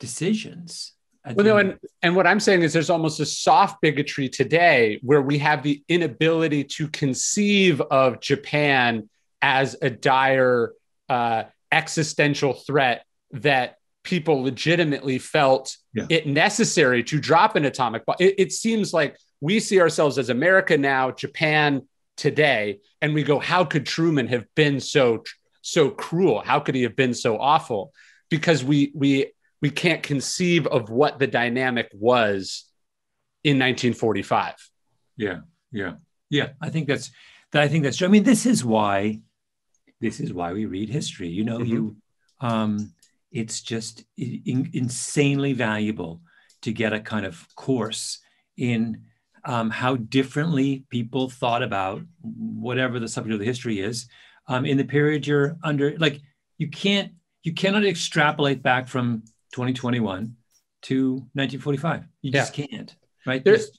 decisions. Well, no, and, and what I'm saying is there's almost a soft bigotry today where we have the inability to conceive of Japan as a dire uh, existential threat that people legitimately felt yeah. it necessary to drop an atomic bomb. It, it seems like we see ourselves as America now, Japan today, and we go, how could Truman have been so so cruel? How could he have been so awful? Because we we we can't conceive of what the dynamic was in 1945. Yeah, yeah, yeah. I think that's that I think that's true. I mean, this is why this is why we read history. You know, mm-hmm. you um, it's just in, insanely valuable to get a kind of course in um, how differently people thought about whatever the subject of the history is um, in the period you're under. Like you can't, you cannot extrapolate back from 2021 to 1945. You yeah. just can't, right? There's,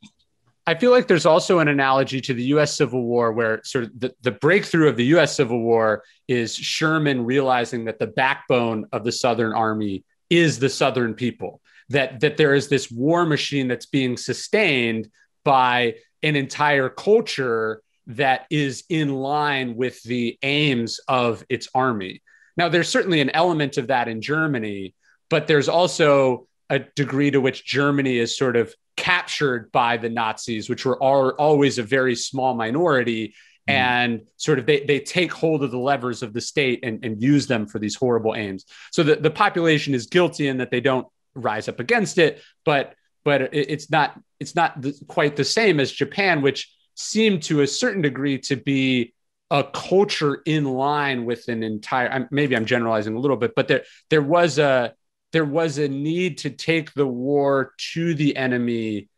I feel like there's also an analogy to the US Civil War where sort of the, the breakthrough of the US Civil War is Sherman realizing that the backbone of the Southern Army is the Southern people, that, that there is this war machine that's being sustained by an entire culture that is in line with the aims of its army. Now, there's certainly an element of that in Germany, but there's also a degree to which Germany is sort of captured by the Nazis, which were all, always a very small minority. Mm. And sort of they, they take hold of the levers of the state and, and use them for these horrible aims. So the, the population is guilty in that they don't rise up against it, but but it, it's not it's not the, quite the same as Japan, which seemed to a certain degree to be a culture in line with an entire. Maybe I'm generalizing a little bit, but there there was a there was a need to take the war to the enemy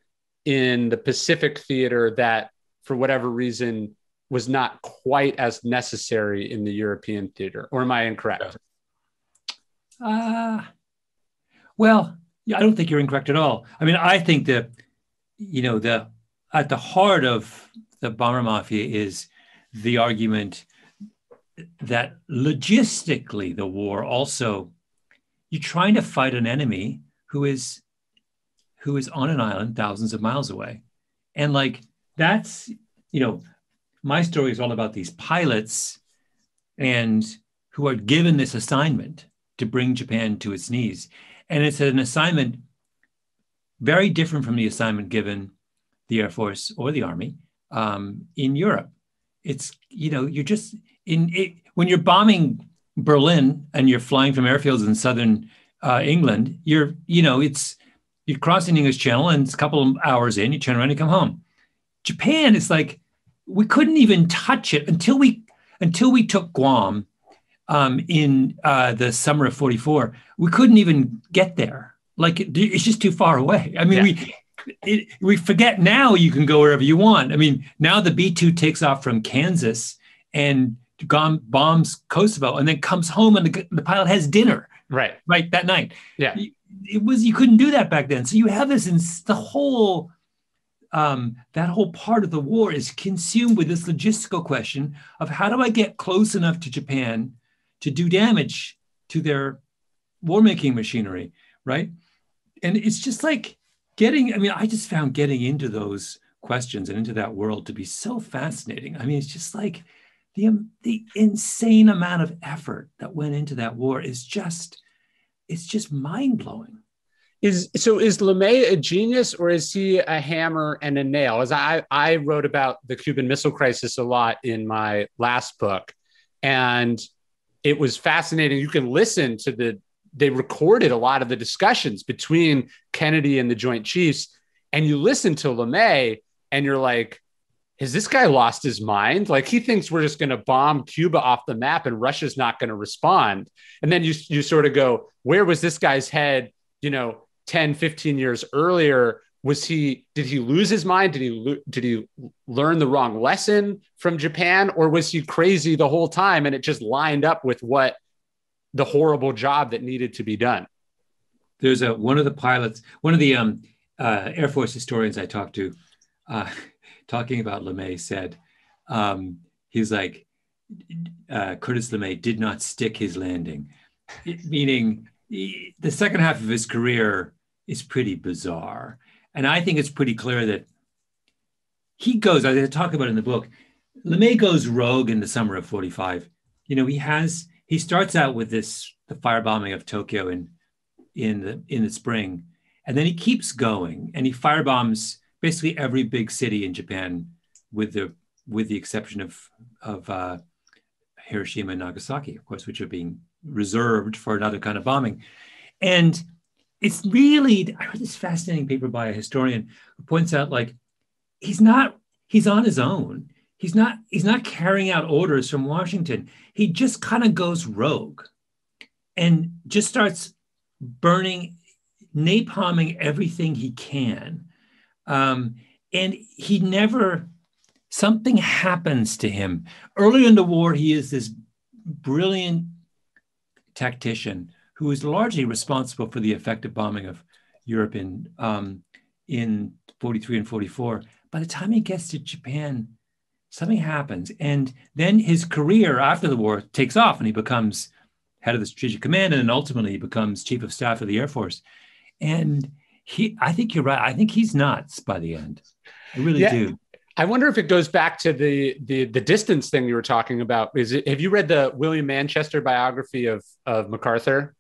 in the Pacific theater that for whatever reason, was not quite as necessary in the European theater. Or am I incorrect? Uh, well, yeah, I don't think you're incorrect at all. I mean, I think that, you know, the at the heart of the bomber mafia is the argument that logistically the war also you're trying to fight an enemy who is who is on an island thousands of miles away. And like that's you know my story is all about these pilots and who are given this assignment to bring japan to its knees. And it's an assignment very different from the assignment given the air force or the army um, in europe. It's you know you're just in it, when you're bombing berlin and you're flying from airfields in southern uh, england you're you know it's you're crossing the english channel and it's a couple of hours in you turn around and come home. Japan is like we couldn't even touch it until we until we took guam um, in uh, the summer of 44 we couldn't even get there like it, it's just too far away i mean yeah. we it, we forget now you can go wherever you want. I mean, now the B 2 takes off from Kansas and bombs Kosovo and then comes home and the, the pilot has dinner. Right. Right that night. Yeah. It was, you couldn't do that back then. So you have this in the whole, um, that whole part of the war is consumed with this logistical question of how do I get close enough to Japan to do damage to their war making machinery, right? And it's just like getting, I mean, I just found getting into those questions and into that world to be so fascinating. I mean, it's just like the, um, the insane amount of effort that went into that war is just, it's just mind blowing. Is so is LeMay a genius or is he a hammer and a nail? As I I wrote about the Cuban Missile Crisis a lot in my last book, and it was fascinating. You can listen to the they recorded a lot of the discussions between Kennedy and the Joint Chiefs. And you listen to LeMay and you're like, has this guy lost his mind? Like he thinks we're just going to bomb Cuba off the map and Russia's not going to respond. And then you, you sort of go, where was this guy's head, you know, 10, 15 years earlier? Was he, did he lose his mind? Did he, did he learn the wrong lesson from Japan or was he crazy the whole time? And it just lined up with what the horrible job that needed to be done. There's a one of the pilots, one of the um, uh, Air Force historians I talked to, uh, talking about LeMay said, um, he's like, uh, Curtis LeMay did not stick his landing, it, meaning he, the second half of his career is pretty bizarre. And I think it's pretty clear that he goes, I talk about in the book, LeMay goes rogue in the summer of 45. You know, he has he starts out with this the firebombing of Tokyo in in the in the spring, and then he keeps going and he firebombs basically every big city in Japan, with the with the exception of of uh, Hiroshima and Nagasaki, of course, which are being reserved for another kind of bombing, and it's really I read this fascinating paper by a historian who points out like he's not he's on his own he's not he's not carrying out orders from Washington. He just kind of goes rogue and just starts burning, napalming everything he can. Um, and he never something happens to him. Early in the war, he is this brilliant tactician who is largely responsible for the effective bombing of Europe in um, in 43 and 44. By the time he gets to Japan, something happens. And then his career after the war takes off and he becomes head of the strategic command and then ultimately he becomes chief of staff of the Air Force. And he I think you're right. I think he's nuts by the end. I really yeah. do. I wonder if it goes back to the the the distance thing you were talking about. Is it have you read the William Manchester biography of of MacArthur?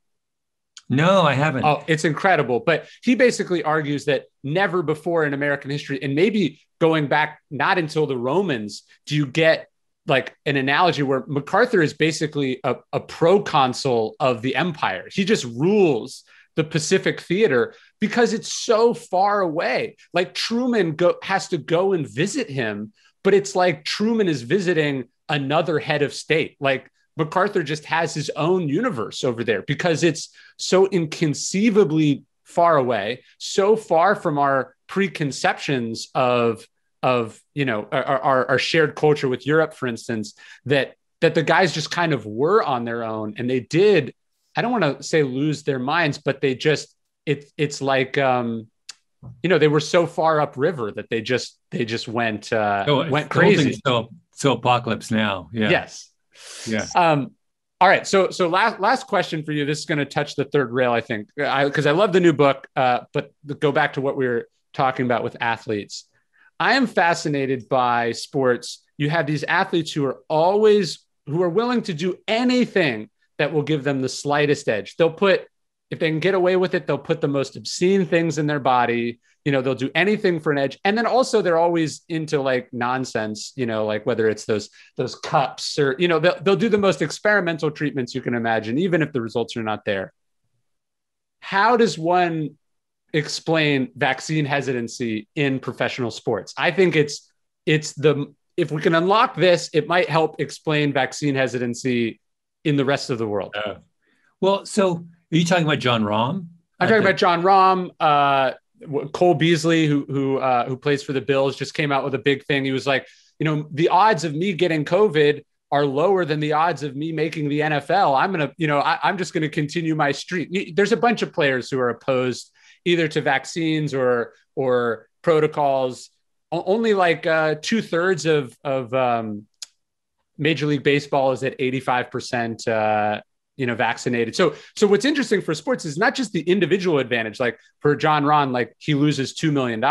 No, I haven't. Oh, it's incredible. But he basically argues that never before in American history, and maybe going back not until the Romans, do you get like an analogy where MacArthur is basically a, a proconsul of the empire. He just rules the Pacific theater because it's so far away. Like Truman go, has to go and visit him, but it's like Truman is visiting another head of state. Like MacArthur just has his own universe over there because it's so inconceivably far away, so far from our preconceptions of of you know our, our, our shared culture with Europe, for instance, that that the guys just kind of were on their own and they did. I don't want to say lose their minds, but they just it it's like um, you know they were so far upriver that they just they just went uh, oh, went crazy. So so apocalypse now. Yeah. Yes. Yeah. Um, all right. So so last last question for you. This is going to touch the third rail, I think, because I, I, love the new book. Uh, but go back to what we were talking about with athletes. I am fascinated by sports. You have these athletes who are always who are willing to do anything that will give them the slightest edge. They'll put if they can get away with it, they'll put the most obscene things in their body. You know, they'll do anything for an edge. And then also they're always into like nonsense, you know, like whether it's those those cups or, you know, they'll, they'll do the most experimental treatments you can imagine, even if the results are not there. How does one explain vaccine hesitancy in professional sports? I think it's it's the if we can unlock this, it might help explain vaccine hesitancy in the rest of the world. Uh, well, so are you talking about Jon Rahm? I'm talking about Jon Rahm. Uh, Cole Beasley, who who uh, who plays for the Bills, just came out with a big thing. He was like, you know, the odds of me getting COVID are lower than the odds of me making the NFL. I'm gonna, you know, I, am just gonna continue my streak. There's a bunch of players who are opposed either to vaccines or or protocols. Only like uh, two thirds of of um, Major League Baseball is at 85 percent uh, you know vaccinated. So so what's interesting for sports is not just the individual advantage like for Jon Rahm like he loses $2 million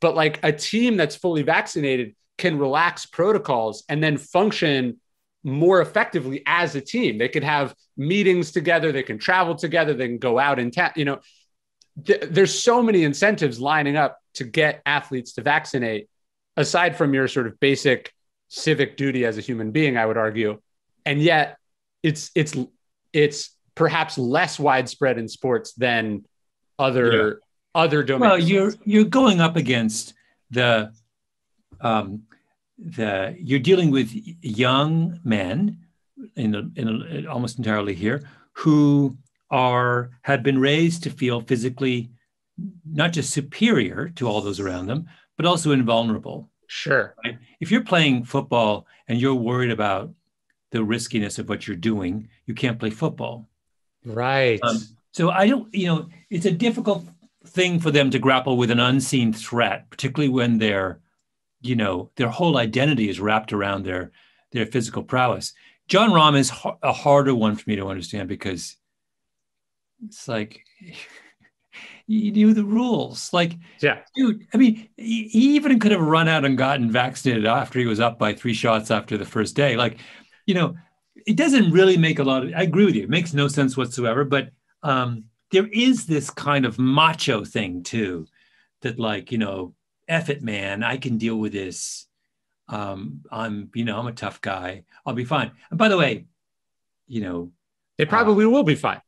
but like a team that's fully vaccinated can relax protocols and then function more effectively as a team. They could have meetings together they can travel together they can go out and ta- you know th- there's so many incentives lining up to get athletes to vaccinate. Aside from your sort of basic civic duty as a human being i would argue. And yet it's it's it's perhaps less widespread in sports than other yeah. other domains. Well, you're you're going up against the um, the you're dealing with young men in, a, in a, almost entirely here who are had been raised to feel physically not just superior to all those around them, but also invulnerable. Sure. Right? If you're playing football and you're worried about the riskiness of what you're doing, you can't play football. Right. Um, so I don't, you know, it's a difficult thing for them to grapple with an unseen threat, particularly when their, you know, their whole identity is wrapped around their their physical prowess. Jon Rahm is a harder one for me to understand because it's like you knew the rules. Like, yeah, dude. I mean, he even could have run out and gotten vaccinated after he was up by three shots after the first day. Like, you know, it doesn't really make a lot of, I agree with you. It makes no sense whatsoever, but um, there is this kind of macho thing too, that like, you know, F it, man, I can deal with this. Um, I'm, you know, I'm a tough guy. I'll be fine. And by the way, you know, they probably uh, will be fine.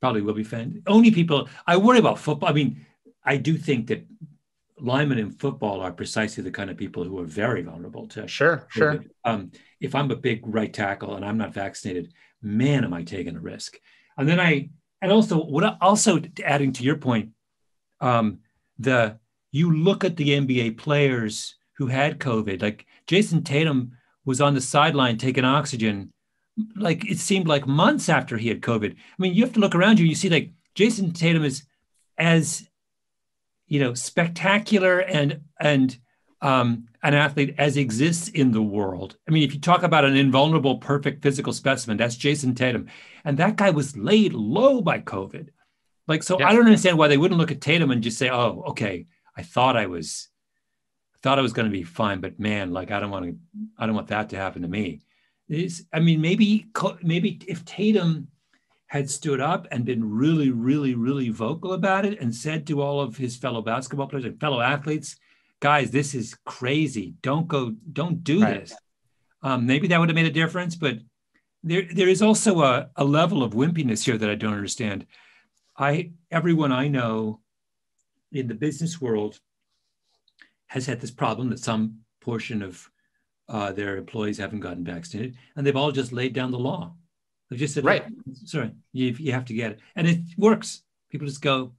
Probably will be fine. Only people I worry about football. I mean, I do think that linemen in football are precisely the kind of people who are very vulnerable to. Sure, sure. Um, if I'm a big right tackle and I'm not vaccinated, man, am I taking a risk? And then I, and also what also adding to your point, um, the you look at the NBA players who had COVID, like Jayson Tatum was on the sideline taking oxygen, like it seemed like months after he had COVID. I mean, you have to look around you. You see, like Jayson Tatum is as you know spectacular and and um, an athlete as exists in the world. I mean, if you talk about an invulnerable, perfect physical specimen, that's Jayson Tatum, and that guy was laid low by COVID. Like, so I don't understand why they wouldn't look at Tatum and just say, "Oh, okay, I thought I was, I thought I was going to be fine, but man, like I don't want to, I don't want that to happen to me." It's, I mean, maybe, maybe if Tatum had stood up and been really, really, really vocal about it and said to all of his fellow basketball players and fellow athletes, guys, this is crazy. Don't go, don't do right. this. Um, maybe that would have made a difference, but there, there is also a, a level of wimpiness here that I don't understand. I, everyone I know in the business world has had this problem that some portion of uh, their employees haven't gotten vaccinated, and they've all just laid down the law. They've just said, right, sorry, you, you have to get it. And it works. People just go,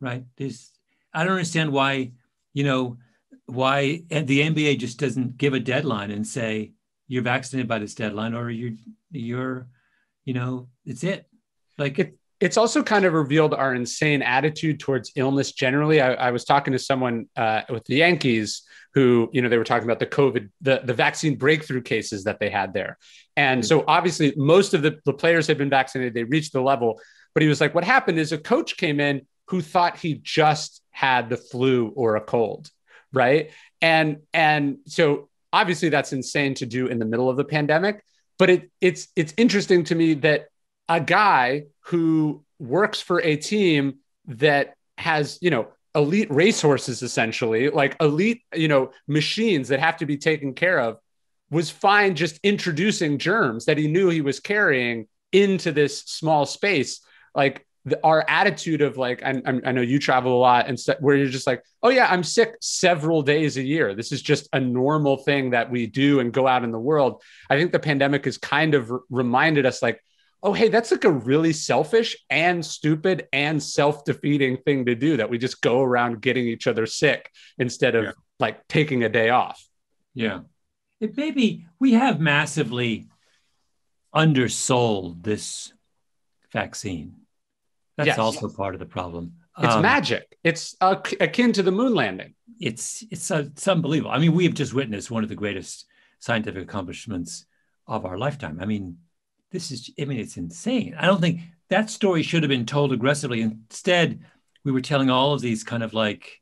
right? There's, I don't understand why, you know, why the NBA just doesn't give a deadline and say you're vaccinated by this deadline or you're you're you know it's it like it, it's also kind of revealed our insane attitude towards illness generally i, I was talking to someone uh, with the yankees who you know they were talking about the covid the, the vaccine breakthrough cases that they had there. And mm. so obviously most of the, the players had been vaccinated they reached the level but he was like what happened is a coach came in who thought he just had the flu or a cold right? And and so obviously that's insane to do in the middle of the pandemic but it, it's it's interesting to me that a guy who works for a team that has you know elite racehorses essentially like elite you know machines that have to be taken care of was fine just introducing germs that he knew he was carrying into this small space. Like the, our attitude of like I, I know you travel a lot and st- where you're just like oh yeah i'm sick several days a year. This is just a normal thing that we do and go out in the world. I think the pandemic has kind of r- reminded us like oh hey that's like a really selfish and stupid and self-defeating thing to do that we just go around getting each other sick instead of yeah. like taking a day off yeah it maybe we have massively undersold this vaccine that's yes. also part of the problem. It's um, magic. It's uh, akin to the moon landing. It's it's, uh, it's unbelievable. I mean, we have just witnessed one of the greatest scientific accomplishments of our lifetime. I mean, this is I mean, it's insane. I don't think that story should have been told aggressively. Instead, we were telling all of these kind of like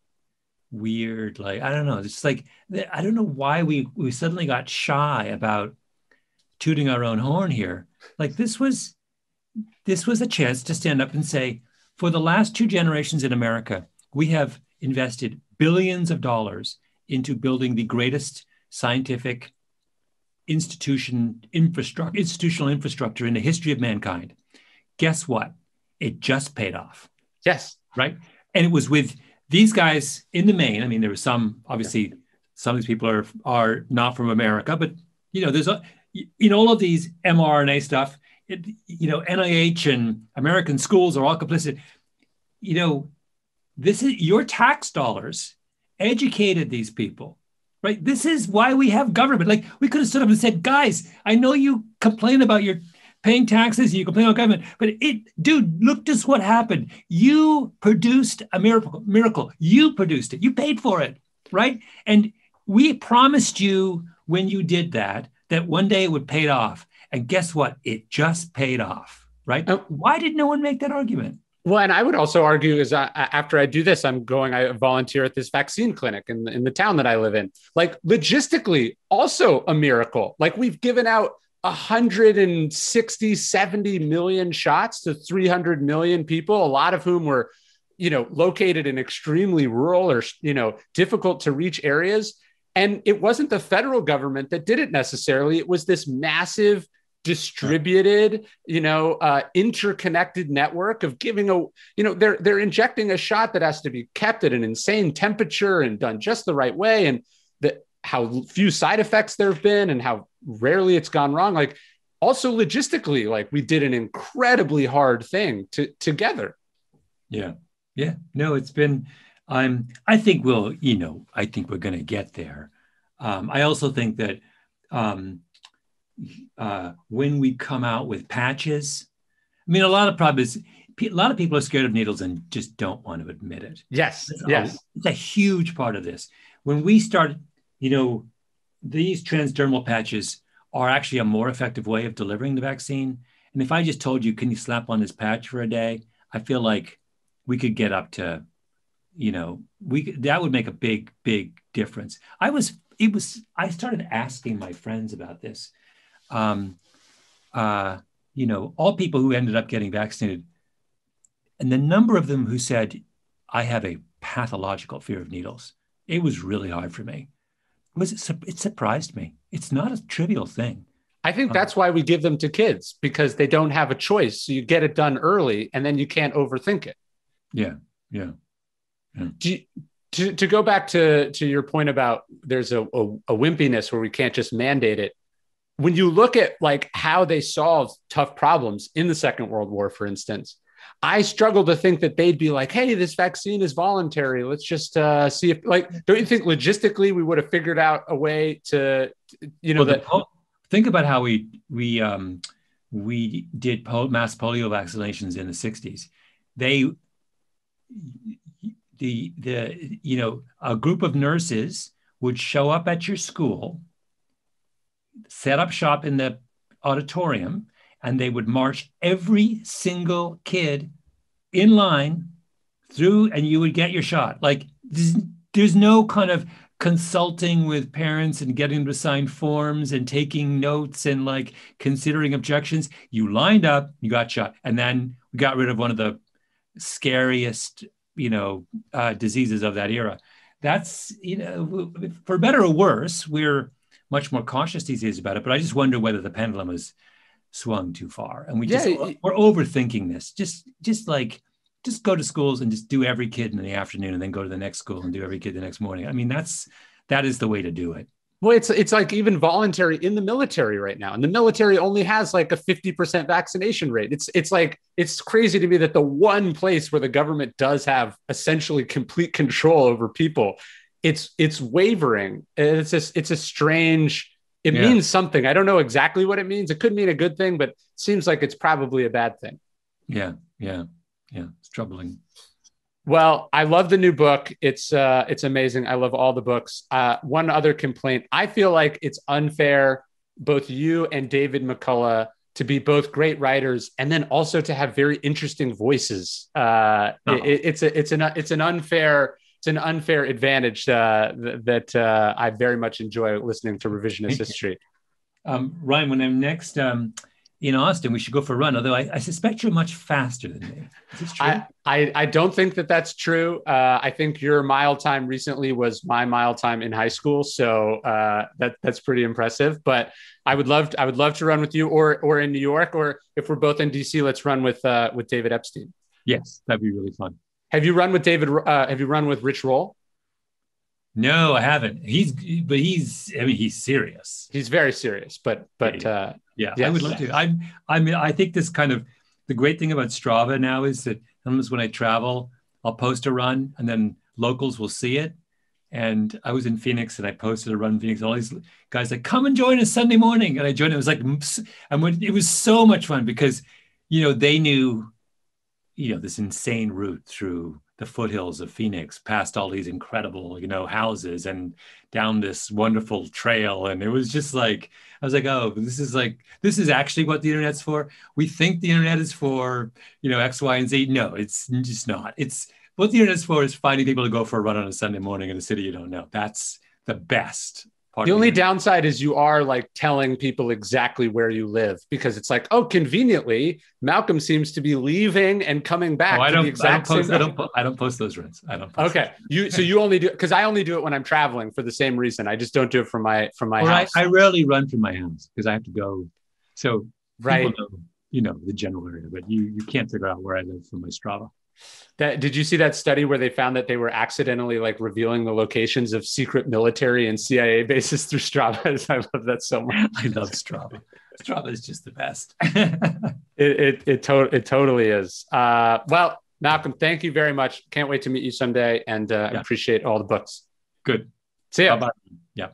weird, like I don't know, it's like I don't know why we we suddenly got shy about tooting our own horn here. Like this was this was a chance to stand up and say, for the last two generations in America, we have invested billions of dollars into building the greatest scientific institution infrastructure institutional infrastructure in the history of mankind. Guess what? It just paid off. Yes. Right. And it was with these guys in the main. I mean, there were some obviously some of these people are are not from America, but you know, there's a in all of these mRNA stuff, it, you know, NIH and American schools are all complicit. You know, this is your tax dollars educated these people, right? This is why we have government. Like we could have stood up and said, guys, I know you complain about your paying taxes, you complain about government, but it, dude, look just what happened. You produced a miracle, miracle. You produced it. You paid for it, right? And we promised you when you did that that one day it would pay off. And guess what? It just paid off, right? Oh. Why did no one make that argument? Well, and I would also argue is uh, after I do this, I'm going, I volunteer at this vaccine clinic in, in the town that I live in. Like logistically, also a miracle. Like we've given out 160, 70 million shots to 300 million people, a lot of whom were, you know, located in extremely rural or, you know, difficult to reach areas. And it wasn't the federal government that did it necessarily. It was this massive distributed you know uh, interconnected network of giving a you know they're they're injecting a shot that has to be kept at an insane temperature and done just the right way. And that how few side effects there have been and how rarely it's gone wrong. Like also logistically like we did an incredibly hard thing to, together. Yeah. Yeah. No it's been i'm i think we'll you know i think we're going to get there. Um, i also think that um, uh, when we come out with patches. I mean, a lot of problems. A lot of people are scared of needles and just don't want to admit it. Yes, it's yes, a, it's a huge part of this. When we start, you know, these transdermal patches are actually a more effective way of delivering the vaccine. And if I just told you, can you slap on this patch for a day? I feel like we could get up to, you know, we that would make a big, big difference. I was, it was, I started asking my friends about this um, uh, you know, all people who ended up getting vaccinated, and the number of them who said, I have a pathological fear of needles, it was really hard for me. It, was, it surprised me. It's not a trivial thing. I think that's why we give them to kids because they don't have a choice. So you get it done early and then you can't overthink it. Yeah. Yeah. yeah. You, to, to go back to, to your point about there's a, a, a wimpiness where we can't just mandate it when you look at like how they solved tough problems in the Second World War, for instance, I struggle to think that they'd be like, "Hey, this vaccine is voluntary. Let's just uh, see if like." Don't you think logistically we would have figured out a way to, you know, well, that? think about how we we um, we did mass polio vaccinations in the '60s. They the the you know a group of nurses would show up at your school, set up shop in the auditorium, and they would march every single kid in line through, and you would get your shot. Like there's, there's no kind of consulting with parents and getting them to sign forms and taking notes and like considering objections. You lined up, you got shot, and then we got rid of one of the scariest, you know, uh, diseases of that era. That's you know, for better or worse, we're much more cautious these days about it. But I just wonder whether the pendulum has swung too far, and we just yeah, we're overthinking this. Just just like just go to schools and just do every kid in the afternoon, and then go to the next school and do every kid the next morning. I mean, that's that is the way to do it. Well, it's it's like even voluntary in the military right now, and the military only has like a fifty percent vaccination rate. It's it's like it's crazy to me that the one place where the government does have essentially complete control over people it's it's wavering. It's just it's a strange. It yeah. means something. I don't know exactly what it means. It could mean a good thing, but it seems like it's probably a bad thing. Yeah, yeah, yeah. It's troubling. Well, I love the new book. It's uh, it's amazing. I love all the books. Uh, one other complaint: I feel like it's unfair, both you and David McCullough, to be both great writers and then also to have very interesting voices. Uh, oh. it, it's a it's an it's an unfair it's an unfair advantage uh, th- that uh, I very much enjoy listening to revisionist history. Um, Ryan, when I'm next um, in Austin, we should go for a run. Although I, I suspect you're much faster than me. Is this true? I, I, I don't think that that's true. Uh, I think your mile time recently was my mile time in high school, so uh, that that's pretty impressive. But I would love to, I would love to run with you, or or in New York, or if we're both in DC, let's run with uh, with David Epstein. Yes, that'd be really fun. Have you run with David? Uh, have you run with Rich Roll? No, I haven't. He's, but he's, I mean, he's serious. He's very serious, but, but, yeah, uh, yeah, yes. I would love to. I'm, I mean, I think this kind of, the great thing about Strava now is that sometimes when I travel, I'll post a run and then locals will see it. And I was in Phoenix and I posted a run in Phoenix. All these guys like, come and join us Sunday morning. And I joined. It was like, and it was so much fun because, you know, they knew you know this insane route through the foothills of Phoenix, past all these incredible, you know, houses and down this wonderful trail. And it was just like, I was like, oh, this is like, this is actually what the internet's for. We think the internet is for, you know, X, Y, and Z. No, it's just not. It's what the internet's for is finding people to go for a run on a Sunday morning in a city you don't know. That's the best the only downside is you are like telling people exactly where you live because it's like, oh, conveniently, Malcolm seems to be leaving and coming back. Oh, I, don't, I, don't post, I, don't, I don't post those runs. I don't. okay, you so you only do because I only do it when I'm traveling for the same reason. I just don't do it from my from my well, house. I, I rarely run from my house because I have to go. So right, know, you know the general area, but you you can't figure out where I live from my Strava. That did you see that study where they found that they were accidentally like revealing the locations of secret military and CIA bases through Strava? I love that so much. I love Strava. Strava is just the best. it it it, to- it totally is. Uh, well, Malcolm, thank you very much. Can't wait to meet you someday, and uh, yeah. appreciate all the books. Good. See ya. Bye-bye. Yeah.